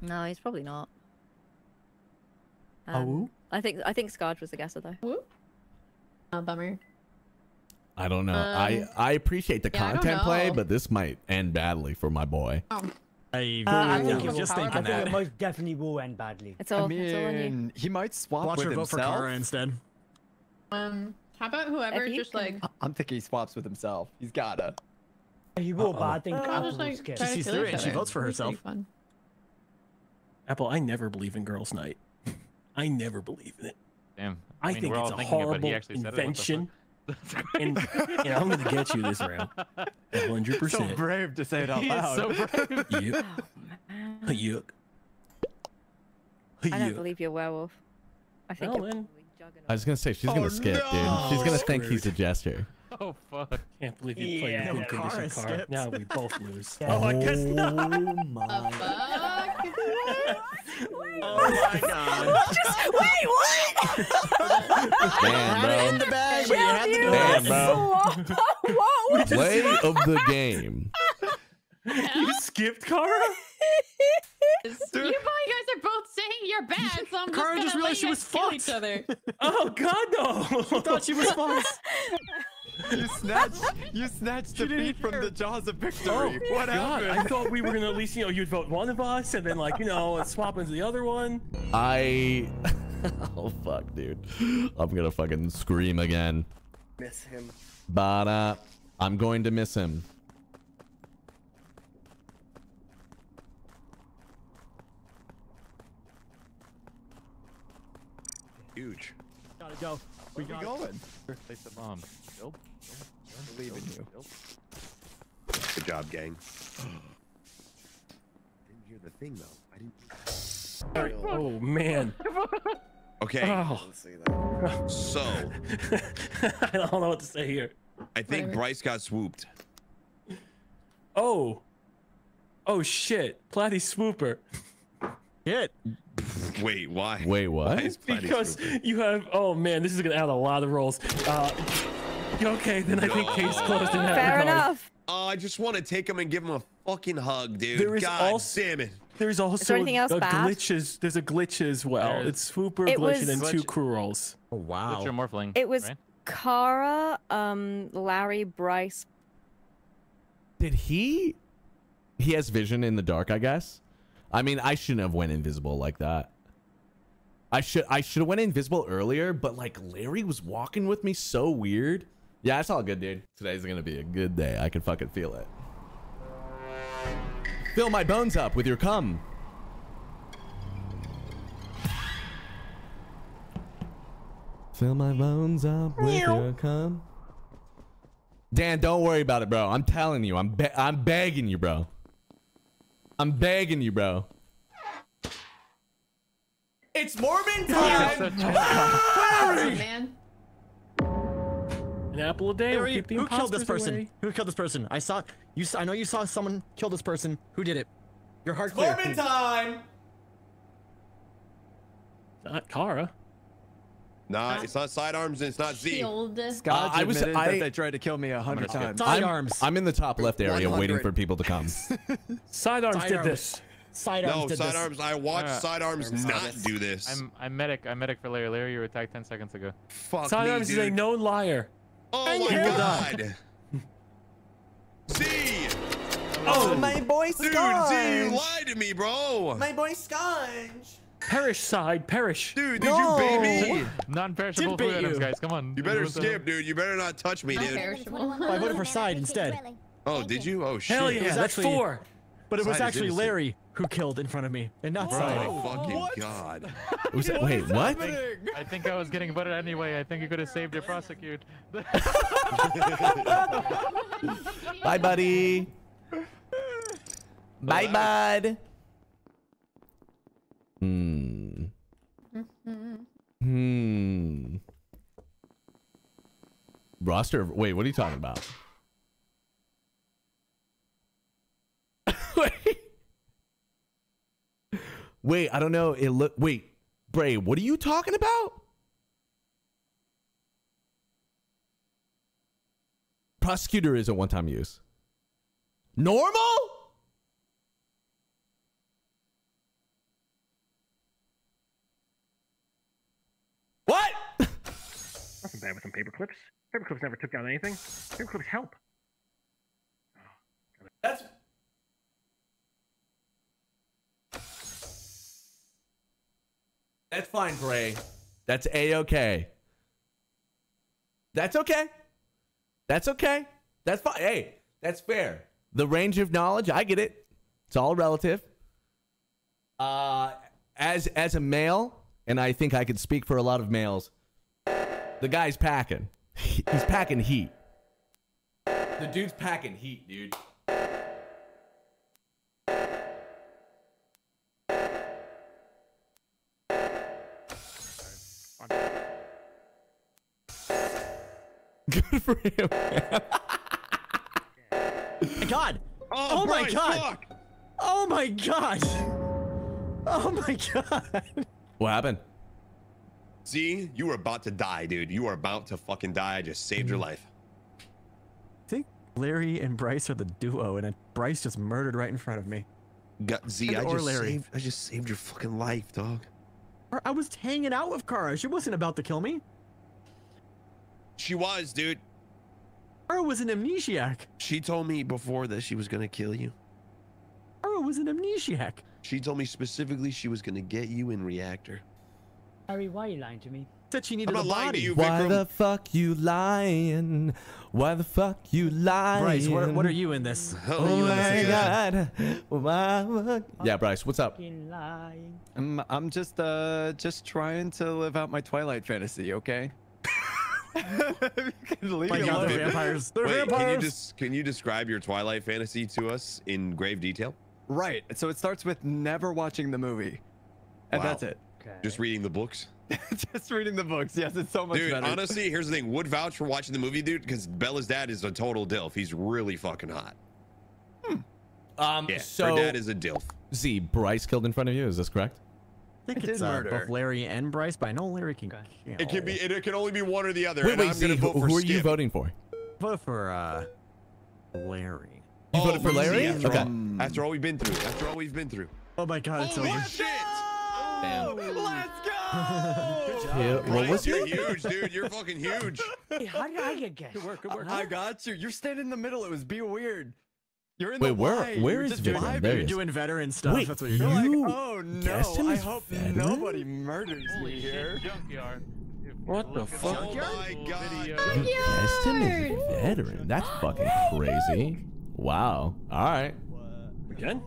No, he's probably not. Oh. Um, I think I think Scarge was the guesser though. Whoop. Oh, bummer. I don't know. I Um, I appreciate the yeah, content play, but this might end badly for my boy. Oh, I, Uh, I think I it was will. just I thinking think it that. most definitely will end badly. It's all I it's all on you. mean, he might swap Watch with her vote for. Kara instead. um, how about whoever If you just like I'm thinking he swaps with himself. He's gotta. He will, but I think I'll Apple just like skip. She sees through it and she votes for It'd be pretty herself. Apple, I never believe in girls' night. <laughs> I never believe in it. Damn. I, mean, think it's a thinking it, but he horrible it. Invention. fuck? That's <laughs> crazy. And, and I'm gonna get you this round. 100%. So percent. brave to say it out He is loud. so brave. <laughs> Yep. Oh, man. Yuck. I don't Yuck. believe you're a werewolf. I think Well, you're then. I was gonna say she's Oh, gonna skip, no. dude. She's gonna think he's a jester. Oh fuck. Can't believe you played Yeah, a no, good Kara condition car. skips. Now we both lose. Yeah. <laughs> Oh, I guess oh not. The my. Fuck? Oh my god. Just wait, what? Damn, Had it in bro. the bag, but you had to do Damn, it. bro. what was Play of the game. You skipped Kara? you both guys are both saying you're bad, so I'm Kara just just gonna realized let she you was guys kill each other. Oh God, no! <laughs> Thought she was fun. <laughs> You snatched, you snatched defeat from the jaws of victory. what God, happened? I thought we were gonna at least, you know, you'd vote one of us, and then like, you know, swap into the other one. I. <laughs> oh fuck, dude. I'm gonna fucking scream again. Miss him. But uh, I'm going to miss him. Huge. Gotta go. we are got we going? Place the bomb. Nope. Believe in you. Good job, gang. didn't hear the thing though. I didn't. Oh man. <laughs> Okay, Oh. Let's see that. so <laughs> I don't know what to say here. I think Whatever. Bryce got swooped. Oh. Oh shit. Platy swooper. Hit. Wait, why? Wait, Why what? is Platy Because swooping? you have oh man, this is gonna add a lot of rolls. Uh okay, then I think case closed in that Fair regard. enough. Oh, I just want to take him and give him a fucking hug, dude. There is God also- damn it. There's also anything else a bad? glitches. There's a glitch as well. There's- It's swooper, It glitch, was- and then two Glitch- crew rolls. Oh wow. Witcher Morphling. It was right? Kara, um, Larry, Bryce. Did he? He has vision in the dark, I guess. I mean, I shouldn't have went invisible like that. I should I should have went invisible earlier, but like Larry was walking with me so weird. Yeah, it's all good, dude. Today's gonna be a good day. I can fucking feel it. Fill my bones up with your cum. Fill my bones up with your cum. Dan, don't worry about it, bro. I'm telling you, I'm be- I'm begging you, bro. I'm begging you, bro. It's Mormon time. Oh, <laughs> man. An apple a day will keep the who killed this person? away. Who killed this person? I saw you. s- I know you saw someone kill this person. Who did it? Your heart clear. Mormon time. Not Kara. Nah, it's not sidearms and it's not Z. Shield. Scott Uh, I was- admitted I- that they tried to kill me a hundred times. Side I'm. I'm in the top left area waiting for people to come. <laughs> Sidearms did this. Sidearms No, did this. sidearms. I watched Yeah. sidearms not do this. I'm I'm medic. I'm medic for Larry. Larry, you were attacked 10 seconds ago. Fuck Sidearms me, is a known liar. Oh And my you god. <laughs> Z. Oh, oh, my boy Dude, Z, you lied to me, bro. My boy Scotch. Perish side, perish. Dude, did you bait me? Non-perishable Did food bait items, you. guys. Come on. You better What's skip, dude. You better not touch me, Not dude. perishable. I voted for side <laughs> instead. Oh, did you? Oh shit. Hell yeah, that's four. But it was Side actually innocent. Larry who killed in front of me, and not Oh Side. my fucking god. <laughs> Was that, wait, what? I think I was getting butted anyway. I think you could have saved your prosecute. <laughs> Bye, buddy. Bye, bud. Hmm. Hmm. Roster. Wait, what are you talking about? wait. Wait, I don't know. It look. Wait, Bray. What are you talking about? Prosecutor is a one-time use. Normal? What? Nothing bad with some paper clips. Paper clips never took down anything. Paper clips help. That's That's fine, Bray. That's a okay. That's okay. That's okay. That's fine. Hey, that's fair. The range of knowledge, I get it. It's all relative. Uh, as as a male, and I think I could speak for a lot of males. The guy's packing. He's packing heat. The dude's packing heat, dude. Good for him. God! Oh, Oh my God. fuck. Oh my god! Oh my god! What happened? Z, you were about to die, dude. You were about to fucking die. I just saved your life. I think Larry and Bryce are the duo, and Bryce just murdered right in front of me. Got, Z, I Or just Larry. saved. I just saved your fucking life, dog. I was hanging out with Kara. She wasn't about to kill me. She was, dude. Kara was an amnesiac. She told me before that she was gonna kill you. Kara was an amnesiac. She told me specifically she was gonna get you in reactor. Harry, why are you lying to me? Said she I'm needed not a lying body. to you, Why the fuck you lying? Why the fuck you lying? Bryce, what, what are you in this? Hell, <laughs> What are Oh you in this my again? god. Why, what- Yeah, Bryce, what's up? Fucking lying. I'm, I'm just uh just trying to live out my Twilight fantasy, okay? <laughs> You can leave My god, they're vampires. They're Wait, vampires. can you just can you describe your Twilight fantasy to us in grave detail? Right. So it starts with never watching the movie, and Wow. that's it. Okay. Just reading the books? <laughs> just reading the books. Yes, it's so much Dude, better. honestly, here's the thing. Would vouch for watching the movie, dude, because Bella's dad is a total dilf. He's really fucking hot. Um, Yeah, so her dad is a dilf. Z, Bryce killed in front of you. Is this correct? I think It it's is uh, both Larry and Bryce, but I know Larry can. Okay. kill. It can be. It, it can only be one or the other. Wait, and wait, I'm Z, gonna who, for who are you voting for? Vote for uh, Larry. You Oh, voted for Larry? After, Okay. all, after all we've been through. After all we've been through. Oh my god, it's Holy over. shit! Damn. Let's go! <laughs> Yeah, what Bryce, was you're huge, dude. You're fucking huge. Hey, how did I get guessed? Good work, good work. I got you. You're standing in the middle. It was be weird. You're in Wait, the where- Y. where You're is just Vikram? vibing. There You're is. doing veteran stuff. Wait, That's what you're You're doing. you like, oh guessed no! him I hope veteran? nobody murders me here. Junkyard. If What the look at fuck? Oh the my god. video- You guessed him as a veteran. That's fucking crazy. Wow. All right. Again?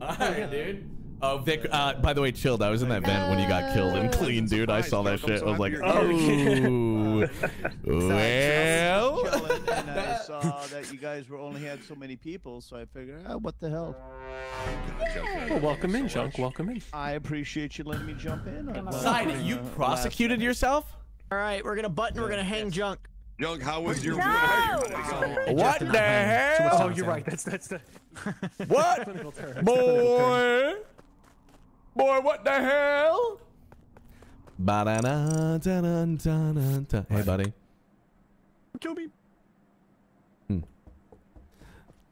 All right, dude. Oh, Vic. Uh, by the way, chilled. I was in that vent when you got killed and clean, dude. I saw that shit. I was like, Vic. oh, <laughs> Chilling, well. and I <laughs> saw that you guys were only had so many people, so I figured, oh, what the hell? Well, welcome in, Junk. Welcome in. I appreciate you letting me jump in. on, Side, you prosecuted yourself? All right, we're gonna button. We're gonna hang junk. Junk, how was your No! <laughs> What the hell? Oh, you're right. That's that's the What? Boy. Boy, what the hell? Hey, buddy. Kill me. Hmm.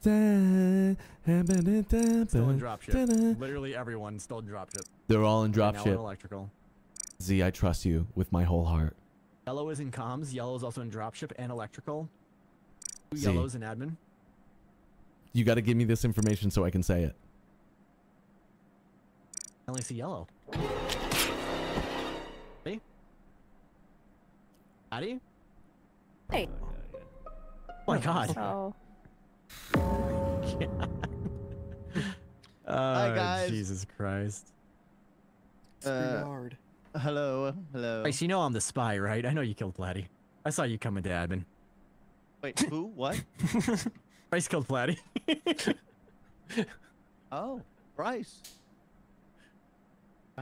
Still Still in dropship. Literally everyone still in dropship. They're all in Now dropship. electrical. Z, I trust you with my whole heart. Yellow is in comms. Yellow is also in dropship and electrical. Two. Yellows in admin. You got to give me this information so I can say it. I only see yellow. Hey. Addy? Hey. Oh my god. Oh. <laughs> Uh, guys. Jesus Christ. Uh, hello, hello. Bryce, you know I'm the spy, right? I know you killed Platty. I saw you coming to admin. Wait, who? What? <laughs> Bryce killed Platty. <laughs> Oh, Bryce.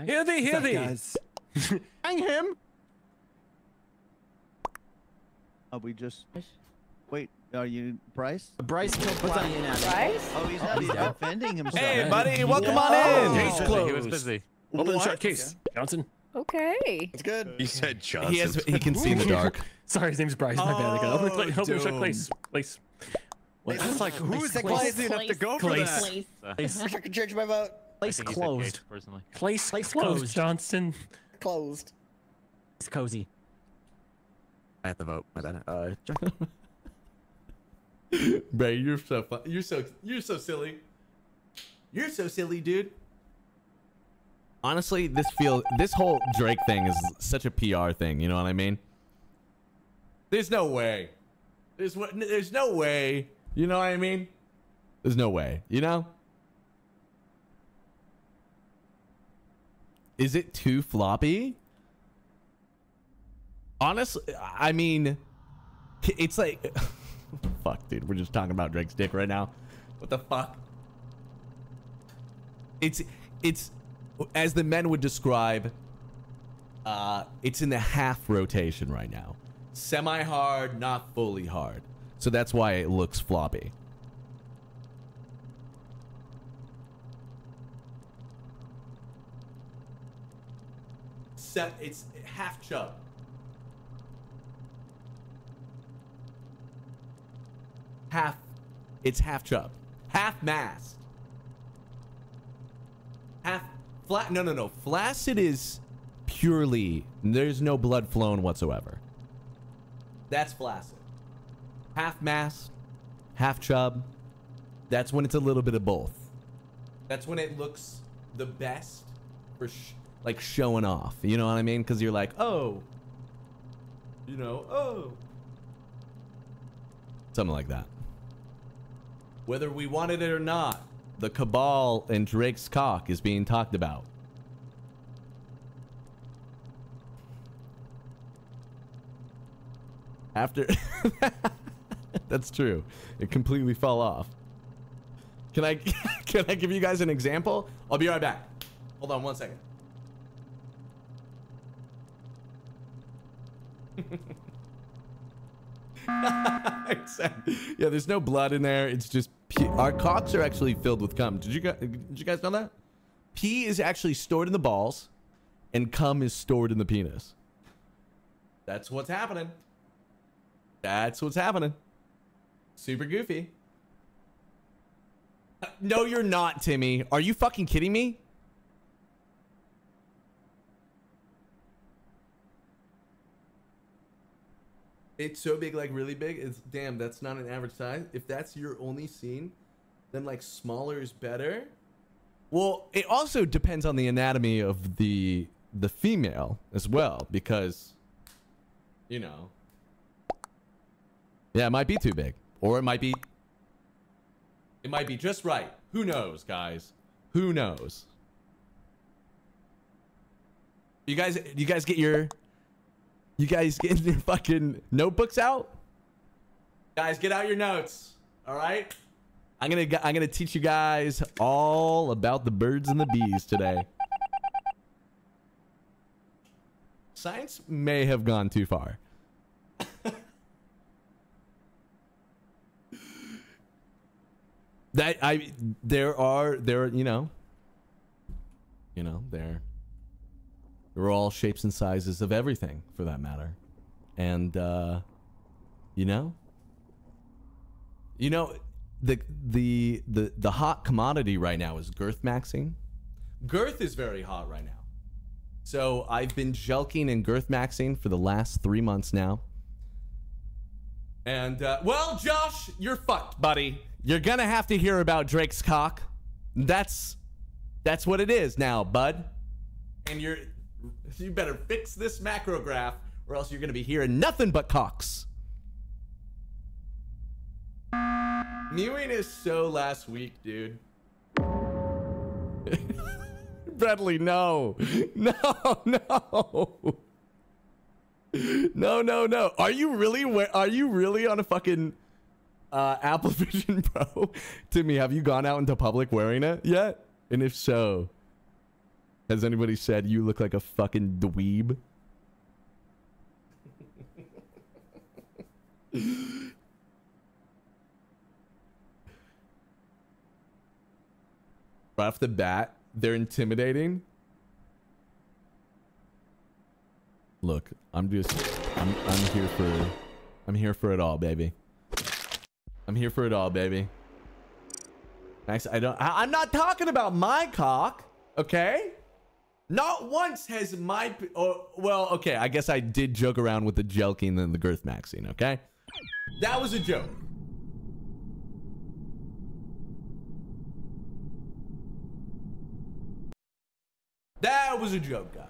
Hear thee, hear thee. Guys, <laughs> Hang him! Are we just? Wait, are you Bryce? Bryce killed Platty in admin. Bryce? Oh, he's not He's defending himself. Hey, buddy, welcome on in. Case closed. He was closed. busy. Open What? shut case. Johnson. Okay. It's good. He said Johnson. He has. He can see in the dark. <laughs> Sorry, his name's Bryce. My bad. Again. Open, Oh, cla- open shut dude. place. Place. I was like, who is Place. crazy enough to go for that? Uh, Place, I can change my vote. Place I think he said closed. Case, personally. Place, Place closed. closed. Johnson. Closed. It's cozy. I have to vote. My bad. Uh, <laughs> junk. Bro, you're so fun. You're so. You're so silly. You're so silly, dude. Honestly, this feel. This whole Drake thing is such a PR thing. You know what I mean? There's no way. There's what. There's no way. You know what I mean? There's no way. You know? Is it too floppy? Honestly, I mean, it's like, <laughs> fuck, dude. We're just talking about Drake's dick right now. What the fuck? It's, it's, as the men would describe, uh, it's in the half rotation right now. Semi hard, not fully hard. So that's why it looks floppy. Se- it's half chub. Half, it's half chub. Half mast. Half flat. No, no, no. Flaccid is purely, there's no blood flowing whatsoever. That's flaccid. Half mast, half chub. That's when it's a little bit of both. That's when it looks the best for sh- like showing off. You know what I mean? Because you're like, oh, you know, oh, something like that. Whether we wanted it or not, the cabal and Drake's cock is being talked about. After <laughs> That's true. It completely fell off. Can I <laughs> can I give you guys an example? I'll be right back. Hold on one second. <laughs> yeah, there's no blood in there. It's just pee. our cocks are actually filled with cum. Did you guys did you guys know that? Pee is actually stored in the balls, and cum is stored in the penis. That's what's happening. That's what's happening. Super goofy. Uh, No, you're not, Timmy. Are you fucking kidding me? It's so big, like really big. It's damn. That's not an average size. If that's your only scene, then like smaller is better. Well, it also depends on the anatomy of the the female as well, because you know, yeah, it might be too big, or it might be, it might be just right. Who knows, guys? Who knows? You guys, you guys get your, you guys getting your fucking notebooks out. Guys, get out your notes. All right. I'm gonna I'm gonna teach you guys all about the birds and the bees today. Science may have gone too far. <laughs> that I there are there you know you know there there are all shapes and sizes of everything for that matter. And uh you know? You know the the the the hot commodity right now is girth maxing girth is very hot right now. So i've been jelqing and girth maxing for the last three months now. And uh, well josh you're fucked buddy. You're gonna have to hear about drake's cock. That's that's what it is now bud. And you're you better fix this macrograph or else you're gonna be hearing nothing but cocks Mewing is so last week, dude. <laughs> Bradley, no. No, no. No, no, no. Are you really are you really on a fucking uh, Apple Vision <laughs> Pro? Timmy, have you gone out into public wearing it yet? And if so, has anybody said you look like a fucking dweeb? right off the bat, they're intimidating. Look, I'm just I'm I'm here for I'm here for it all, baby. I'm here for it all, baby. Max, I don't I, I'm not talking about my cock, okay? Not once has my oh, well, okay, I guess I did joke around with the jelqing and the girth maxing, okay? That was a joke. That was a joke, guys.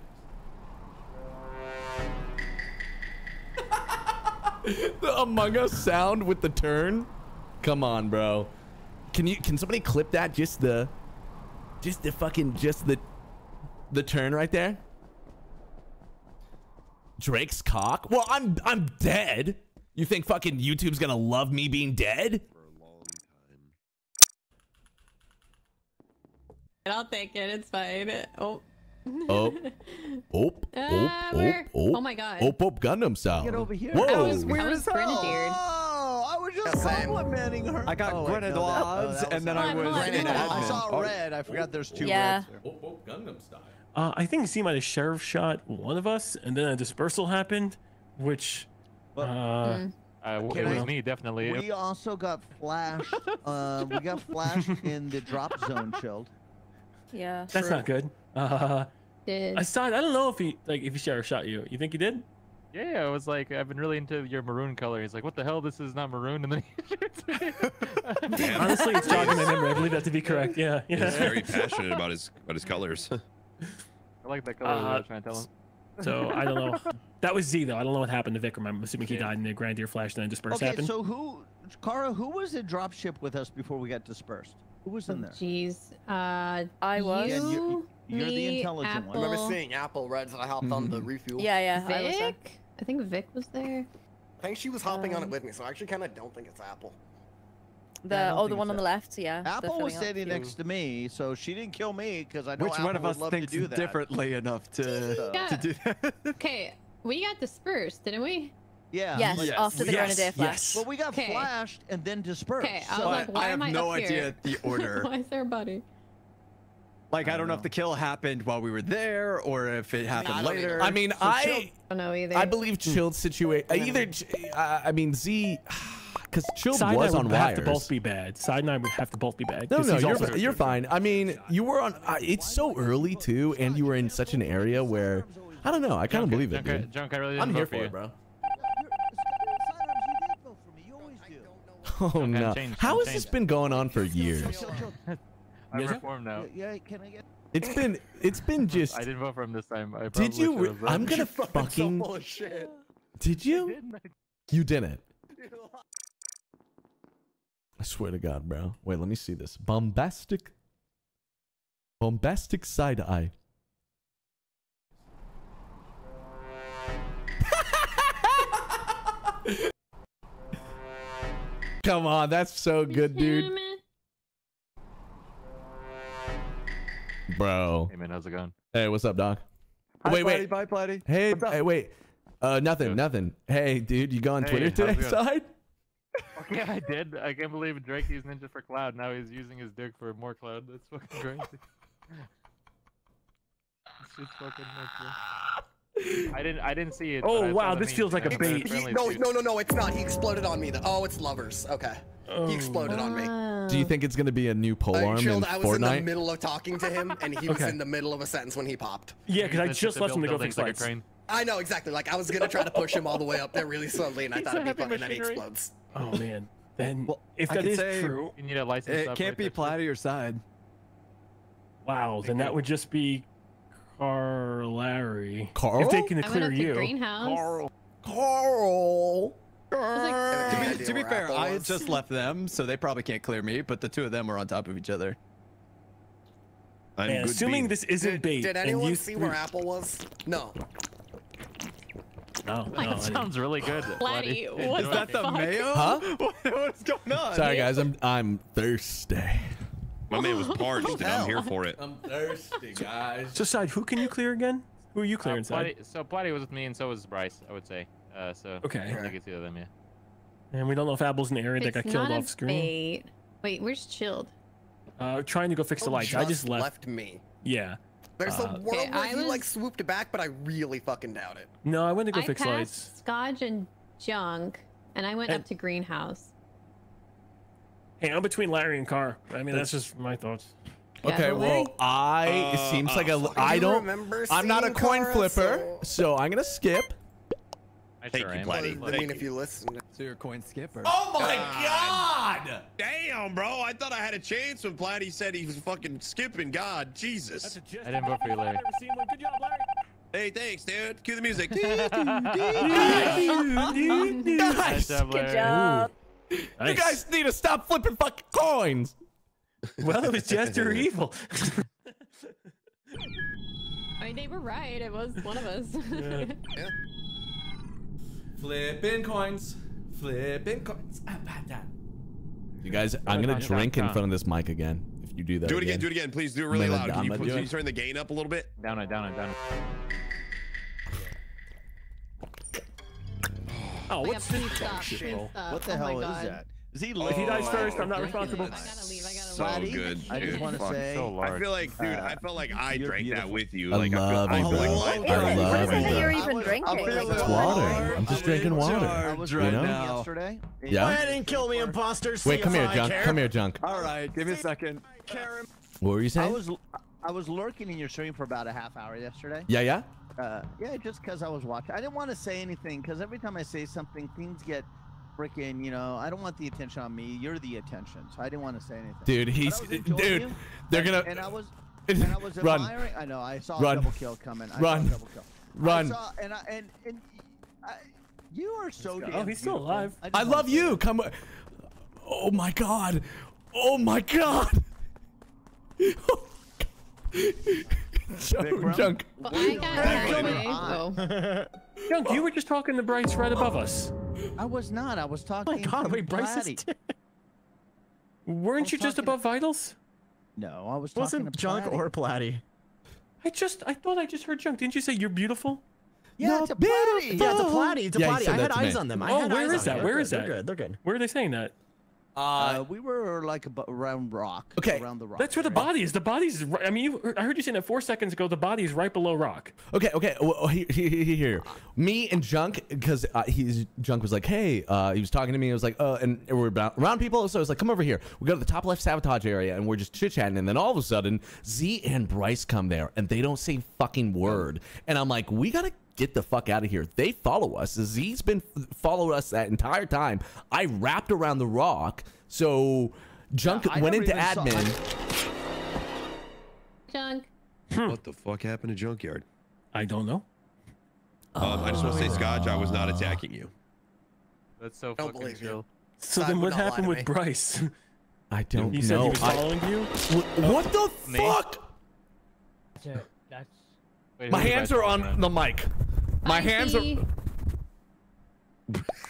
<laughs> the Among Us sound with the turn. Come on, bro. Can you can somebody clip that? Just the, just the fucking just the, the turn right there. Drake's cock. Well, I'm I'm dead. You think fucking YouTube's gonna love me being dead? I'll take it. It's fine. Oh. Oh, oh, oh, oh, oh my God. oh, oh, Gundam style. Get over here. Whoa. I was, I was grenadiered. Oh, I was just Yeah, complimenting her. I got oh, grenade no, that- oh, odds, that and then I oh, was hold on, in hold on. I saw Oh, red. I forgot there's two Yeah. reds there. Oh, oh, Gundam style. Uh, I think Z might have sheriff shot one of us, and then a dispersal happened, which. But- Uh, Hmm. Uh, it was I- me, definitely. We also got flashed. <laughs> uh, we got flashed in the drop zone, chilled. Yeah. that's not good. <laughs> Uh, Did aside, I don't know if he like if he sheriff shot you. You think he did? Yeah, yeah, I was like, I've been really into your maroon color. He's like, what the hell? This is not maroon. And then he <laughs> shoots me. Damn. Honestly, it's jogging my memory. I believe that to be correct. Yeah, He's very passionate about his about his colors. I like that color. is I Uh, was trying to tell him. So I don't know. <laughs> That was Z though. I don't know what happened to Vikram. I'm assuming he died in the Grenadier flash, and then dispersed Okay, happened. so who, Kara, who was in dropship with us before we got dispersed? Who was in there? Jeez. Uh, I was. You, Yeah, you- you're the me, intelligent one. I remember seeing Apple Reds and I hopped on the refuel. Yeah, yeah. I was there. Vic. I think Vic was there. I think she was hopping on it Um, with me, so I actually kind of don't think it's Apple. The I oh, the one on the left. Yeah. Apple was filling up. standing next to me, so she didn't kill me because I know Which Apple one of would us love thinks to do that. differently enough to, So- Yeah. to do that? <laughs> Okay, we got dispersed, didn't we? Yeah. Yes, Yes, after the yes, Grenadier flash. yes. Well, we got Okay. flashed and then dispersed. Okay, I was so like, why I have am I no up idea the <laughs> order. Why is there a body? Like, I I don't know if the kill happened while we were there or if it happened I later. either. I mean, So I I don't know either. I believe chilled <laughs> situation. Either uh, I mean Z, because chilled Side was and on would have to both be bad. Side and I would have to both be bad. no, 'cause no, you're you're fine. I mean, you were on. Uh, it's so early too, and you were in such an area where I don't know. I kind of believe it, Junk, I- dude. Junk, I really didn't I'm here for you. it, bro. Sidearms, you for me. You always do. Oh no! change, How don't has this been going on for years? I'm reformed now. Yeah, can I get? It's been it's been <laughs> just. I didn't vote for him this time. I Did probably you? Re- should've voted. I'm gonna <laughs> fucking fucking. so full of shit. Did you? You didn't. I swear to God, bro. Wait, let me see this. Bombastic. Bombastic side eye. <laughs> Come on, that's so good, dude. Bro. Hey man, how's it going? Hey, what's up, Doc? Hi, wait, Platy, wait. Bye, Platy. Hey, hey, wait. Uh, nothing, Good. nothing. Hey, dude, you go on Hey, Twitter today, <laughs> side? Oh, yeah, I did. I can't believe Drake used Ninja for Cloud. Now he's using his dick for more Cloud. That's fucking crazy. <laughs> It's just fucking nuts. I didn't. I didn't see it. Oh, but I saw wow, this feels like a I'm bait. He, no, no, no, no, it's not. He exploded on me. The, oh, it's lovers. Okay. Oh. He exploded on me. Do Oh. you think it's gonna be a new pole I arm in chilled. I was in the Fortnite? middle of talking to him, and he <laughs> was Okay. in the middle of a sentence when he popped. Yeah, because I just to left him to go fix buildings like a crane. I know exactly. Like I was gonna try to push him all the way up there really slowly, and I thought a it'd be happy fun, and then he explodes. Oh man. Then Well, if I that say- true, You need a license. It can't be Platy your side. wow, then that would just be Carl Larry. Carl? If they can clear up you. greenhouse. Carl. I was like, To be, to be fair, I had just left them, so they probably can't clear me. But the two of them were on top of each other. I'm Man, good assuming bean. this isn't Did, bait, did and anyone you see threw- where Apple was? No. No, no, That sounds really good. <laughs> Platy, Platy. what Is that the fuck? mayo? Huh? <laughs> what is going on? Sorry, guys. I'm I'm thirsty. My man was parched, and I'm here for it. I'm thirsty, guys. So, side, who can you clear again? Who are you Uh, clearing, side? So Platy was with me, and so was Bryce. I would say. Uh, so Okay. I think it's either of them. Yeah. And we don't know if Apple's in the area that got killed off screen. bait. Wait, where's chilled? Uh, trying to go fix the Oh, lights. I just left. left. me. Yeah. There's Uh, a world Okay, where I he was- like swooped back, but I really fucking doubt it. No, I went to go I fix passed lights. Scotch and Junk, and I went And- up to greenhouse. Hey, I'm between Larry and Carr. I mean, that's just my thoughts. Okay, but well, Larry- I it Uh, seems like a fuck, I you don't. remember I'm not a coin Kara, flipper, so I'm gonna skip. I Thank sure you, am. Platy. I Thank mean, if you. you listen. So you're coin skipper. Oh my God. god! Damn, bro. I thought I had a chance when Platy said he was fucking skipping. God, Jesus. That's a gist. I didn't vote for you, Larry. Never seen one. Good job, Larry. Hey, thanks, dude. Cue the music. <laughs> <laughs> Nice Good Larry. job. You guys need to stop flipping fucking coins. <laughs> Well, it was just or evil. I mean, they were right. It was one of us. Yeah. Flipping coins. Flipping coins. Ah, bah, da. You guys, I'm gonna Dun, dun, drink in front of this mic again. If you do that, do it again. Do it again. Please do it really loud. Can you, I'm put, gonna can you turn the gain up a little bit? Down it, down it, down it. Oh, I what's this food stuff, bullshit food roll? stuff. What the oh hell my is God. that? Is he If he dies Oh, first, I'm not responsible. I gotta leave. I gotta So leave. good. I just dude. want to say, so I feel like, dude, Uh, I felt like I you're drank that with you. I Like, love I you, feel, bro. I feel Oh, like I oh, love What is you, it that bro. you're even drinking? I was- Like, It's what- water. I'm just drinking water. Charged I was right drinking now. yesterday. Yeah? Go ahead and kill me, imposter. Wait, come here, Junk. Come here, Junk. All right, give me a second. What were you saying? I saying? was I was lurking in your stream for about a half hour yesterday. Yeah, yeah. Uh, yeah, just because I was watching. I didn't want to say anything because every time I say something, things get freaking. You know, I don't want the attention on me. You're the attention, so I didn't want to say anything. Dude, he's dude. you, They're and- gonna And I was. <laughs> And I was run, admiring. I know. I saw Run. a double kill coming. I Run. Saw a double kill. run. I saw, and I, and and I, you are so damn. Oh, he's still beautiful. alive. just I love you. that. Come. Oh my god. Oh my god. <laughs> Junk, junk. Well, I got carried away. on. Whoa. <laughs> Junk, you were just talking to Bryce right above us. I was not. I was talking. Oh my God! Wait, Bryce is. Weren't you just talking- above vitals? No, I was talking Wasn't to Junk Platty. or Platy? I just, I thought I just heard Junk. Didn't you say you're beautiful? Yeah, it's a Platty. Yeah, it's a Platy. It's a Yeah, he Platy. I had to me. eyes on them. I Oh, had where eyes is on that? them. Where They're is good, that? They're good. They're good. Where are they saying that? Uh, we were like around rock. Okay. Around the rock. That's where the area. body is. The body is. ri- I mean, you, I heard you saying that four seconds ago. The body is right below rock. Okay, okay. Well, here, here, here, here. Me and Junk, because uh, he's Junk was like, "Hey," uh, he was talking to me. I was like, "Uh," and we're about, around people. So I was like, "Come over here." We go to the top left sabotage area, and we're just chit chatting. And then all of a sudden, Z and Bryce come there, and they don't say fucking word. And I'm like, "We gotta, get the fuck out of here. They follow us. Z's been followed us that entire time. I wrapped around the rock, so Junk I went into even saw- admin. Junk. What the fuck happened to Junkyard? I don't know. Um, I just want to say, Scotch, I was not attacking you. That's so Don't fucking believe chill. So Side then what happened with me. Bryce? I don't know. He said he was I- following you. Wh- what the Me? fuck? So that's Wait, My who are you hands are on about? the mic. My Hi, hands are. You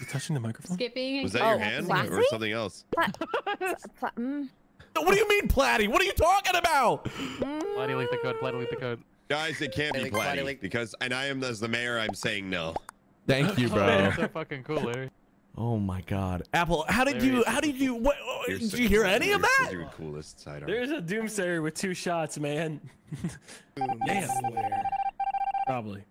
touching the microphone? skipping. Was that Oh, your hand or something else? <laughs> Pla- pla- mm, What do you mean, Platty? What are you talking about? Platty leak the code. Platty leak the code. Guys, it can't be Platy, platy, Platty because, and I am as the mayor, I'm saying no. Thank you, <laughs> bro. that's so fucking cool, Larry. Oh my God, Apple. How did Larry you? How did you? <laughs> What? You're Did so- you hear any of you're- that? You're coolest sidearm. There's a Doomsayer with two shots, man. <laughs> Damn. Probably.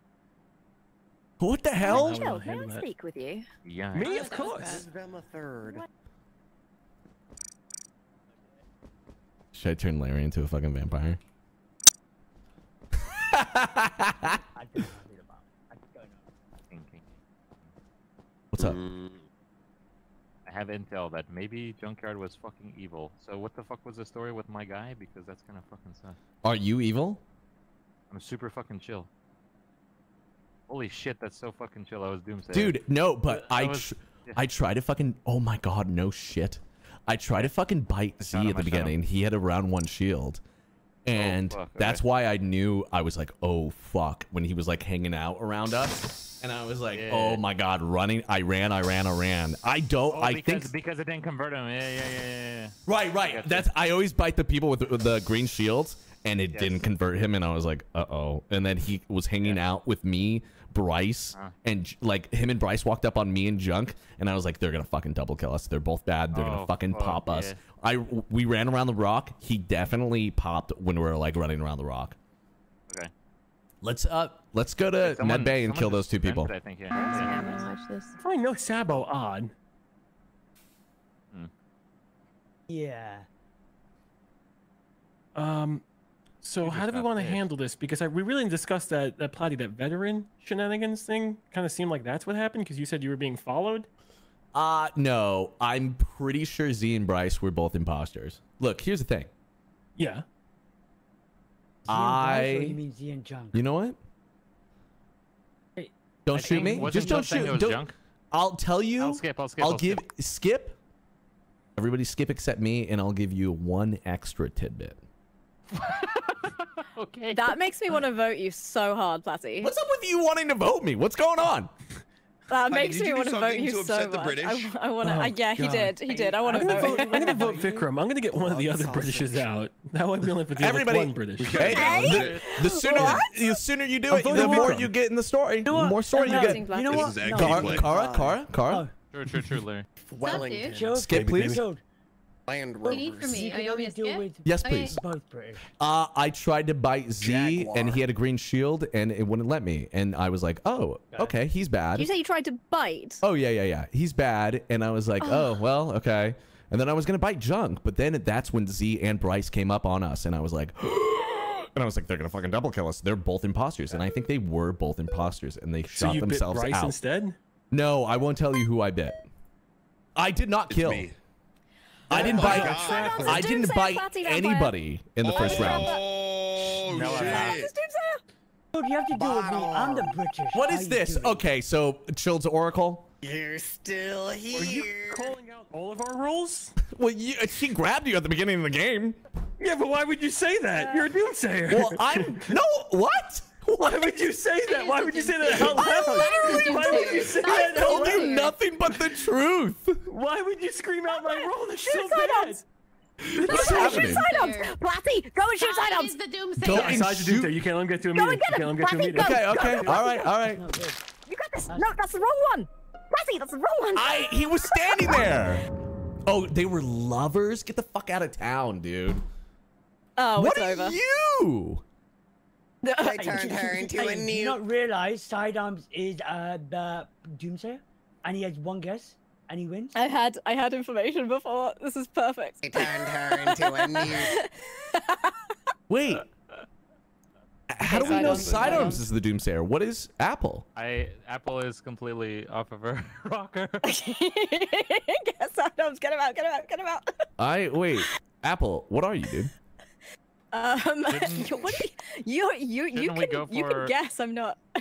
What the hell? will I can I speak with you? Yeah. Me, of course. I'm a third. Should I turn Larry into a fucking vampire? <laughs> I don't know what about. I don't know. Thinking. What's up? Mm, I have intel that maybe Junkyard was fucking evil. So what the fuck was the story with my guy? Because that's kind of fucking sus. Are you evil? I'm super fucking chill. Holy shit, that's so fucking chill. I was Doomsayer. Dude, no, but I I was- tr- yeah. I try to fucking oh my god, no shit. I try to fucking bite Z at the beginning. He had a round one shield. And fuck, that's okay. why I knew I was like, oh fuck, when he was like hanging out around us. And I was like, Yeah. oh my god, running. I ran, I ran, I ran. I don't Oh, I because, think because it didn't convert him. Yeah, yeah, yeah, yeah, yeah. Right, right. Gotcha. That's I always bite the people with the, with the green shields, and it Yes. didn't convert him, and I was like, uh oh. And then he was hanging out with me, Bryce, Uh. and like him and Bryce walked up on me and Junk, and I was like, they're gonna fucking double kill us. They're both bad. They're gonna Oh, fucking fuck, pop us. yeah. I we ran around the rock. He definitely popped when we were like running around the rock. Okay. Let's uh let's go to Someone- Med Bay and kill those two people. vented, I think, yeah. Yeah, yeah. I'm gonna watch this. Find no Sabo odd. Yeah. Um, so how do we want to handle this? Because I, we really didn't discuss that that Platy, that veteran shenanigans thing. Kind of seemed like that's what happened because you said you were being followed. Uh no, I'm pretty sure Z and Bryce were both imposters. Look, here's the thing. Yeah. Z and Bryce, or I you mean Z and Junk? You know what? Hey, Don't I shoot me. Just don't shoot. Don't, junk? I'll tell you. I'll skip, I'll skip, I'll I'll give skip. skip. Everybody skip except me, and I'll give you one extra tidbit. <laughs> okay. That makes me want to vote you so hard, Platty. What's up with you wanting to vote me? What's going on? That Platy, makes me want to vote you to so the much. British? I, I want to. Oh, yeah, he did. He did. I want to vote. vote. I'm gonna vote. Vikram. I'm gonna get one of the other Britishes out. That way we only have to deal Everybody- with one British. Hey, Hey? the, the sooner the sooner you do I'm it, the more Vikram. you get in the story. The what? more story I'm you voting get. You know Platty. This what? is No. actually Kara, Blake. Kara, Kara, Kara. Oh, True, true, true, Larry. Wellington. Skip, please. Shield. Land What do you need Rovers. from me? You Are can you want only to with Yes, Okay. please. both British. Uh, I tried to bite Z, Jaguar. and he had a green shield, and it wouldn't let me. And I was like, "Oh, okay, he's bad." Did you say you tried to bite? Oh yeah, yeah, yeah. He's bad, and I was like, oh well, okay. And then I was gonna bite Junk, but then that's when Z and Bryce came up on us, and I was like, <gasps> and I was like, they're gonna fucking double kill us. They're both imposters, and I think they were both imposters, and they So shot you bit themselves Bryce out. instead? No, I won't tell you who I bit. I did not It's kill. me. I didn't Oh my bite. God. I didn't Doomsayer bite anybody in the oh first round. Oh, No, I'm not. shit. Dude, you have to deal with me. I'm the British. What How is you this? doing? Okay, so Child's Oracle. You're still here. Are you calling out all of our rules? <laughs> Well, you, she grabbed you at the beginning of the game. Yeah, but why would you say that? You're a doomsayer. Well, I'm <laughs> no what? <laughs> Why would you say that? Why would you say that out I loud? literally Why would you say that out told you loud? nothing but the truth. Why would you scream out my role? That's so Shoot bad. sidearms. What's Shoot happening? sidearms. Platty, go and shoot Side sidearms. is the Go doomsayer. and Besides the shoot- doomsayer, you can't let him get to a Go meeting. and You get can't let him. him get to a meeting. go. Okay, okay, all right, all right. No. You got this. No, that's the wrong one. Platty, that's the wrong one. I he was standing there. Oh, they were lovers. Get the fuck out of town, dude. Oh, what it's are over. you? <laughs> I turned her into Hey, a Do you new. not realize Sidearms is uh, the Doomsayer? And he has one guess, and he wins? I had I had information before. This is perfect. I turned her into a new. <laughs> Wait. how do we know sidearms. sidearms is the doomsayer? What is Apple? I Apple is completely off of her <laughs> rocker. get sidearms. Get him out. Get him out. Get him out. I wait, Apple. What are you, dude? Um, <laughs> Shouldn't- what you, you, you, you can, go you can guess. I'm not. <laughs>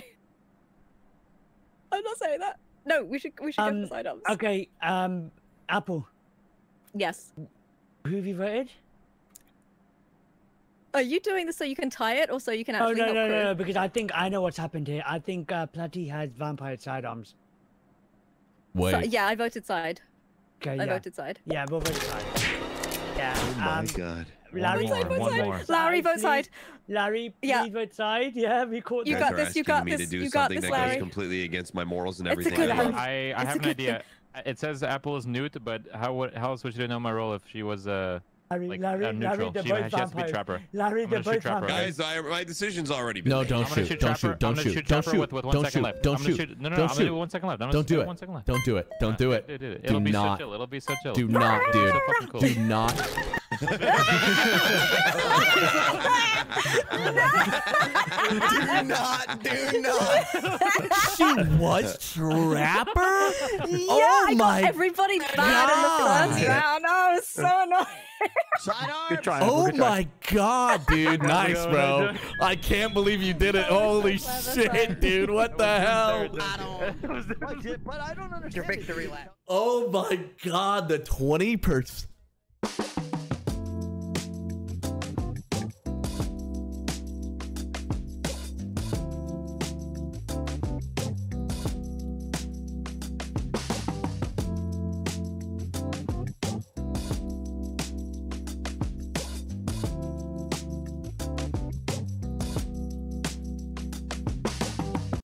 I'm not saying that. No, we should, we should go Um, for sidearms. Okay, um, Apple, Yes. who have you voted? Are you doing this so you can tie it, or so you can actually? Oh no no no no! Because I think I know what's happened here. I think uh, Platy has vampire sidearms. Wait. So- yeah, I voted side. Okay, I yeah, voted side. yeah, we'll vote side. Yeah. Oh my um, god. Larry, One more, one more. Larry, vote side. Larry, please Yeah. vote side. Yeah, we caught You guys got are this, you asking got me this, to do you got something this, that Larry. goes completely against my morals and It's a everything. good I I, I It's a have an good idea. It says Apple is newt, but how would how else would you know my role if she was uh Larry, like Larry, uh, neutral? Larry, they're she, she has to be trapper. Larry, I'm they're shoot trapper. Guys, I, my decision's already been No, made. don't shoot. shoot Don't shoot. Don't shoot. shoot Don't shoot. with, with one Don't second shoot. left. Don't shoot. shoot. No, no, Don't I'm gonna do one second left. I'm Don't do it. One second left. Don't do it. Don't do it. Dude, dude, Do It'll be so chill. It'll be so chill. Do not, dude. So fucking cool. Do not. <laughs> do not, do not. She was trapper. Yeah, oh I my got everybody bad in the first God. round. Oh, it was so annoying. Sidearm. Good try. Oh Good try. my god, dude. <laughs> Nice, bro. I can't believe you did it. Holy shit, dude. What the hell? But, but I don't understand. Your victory lap. Oh my god, the 20 percent.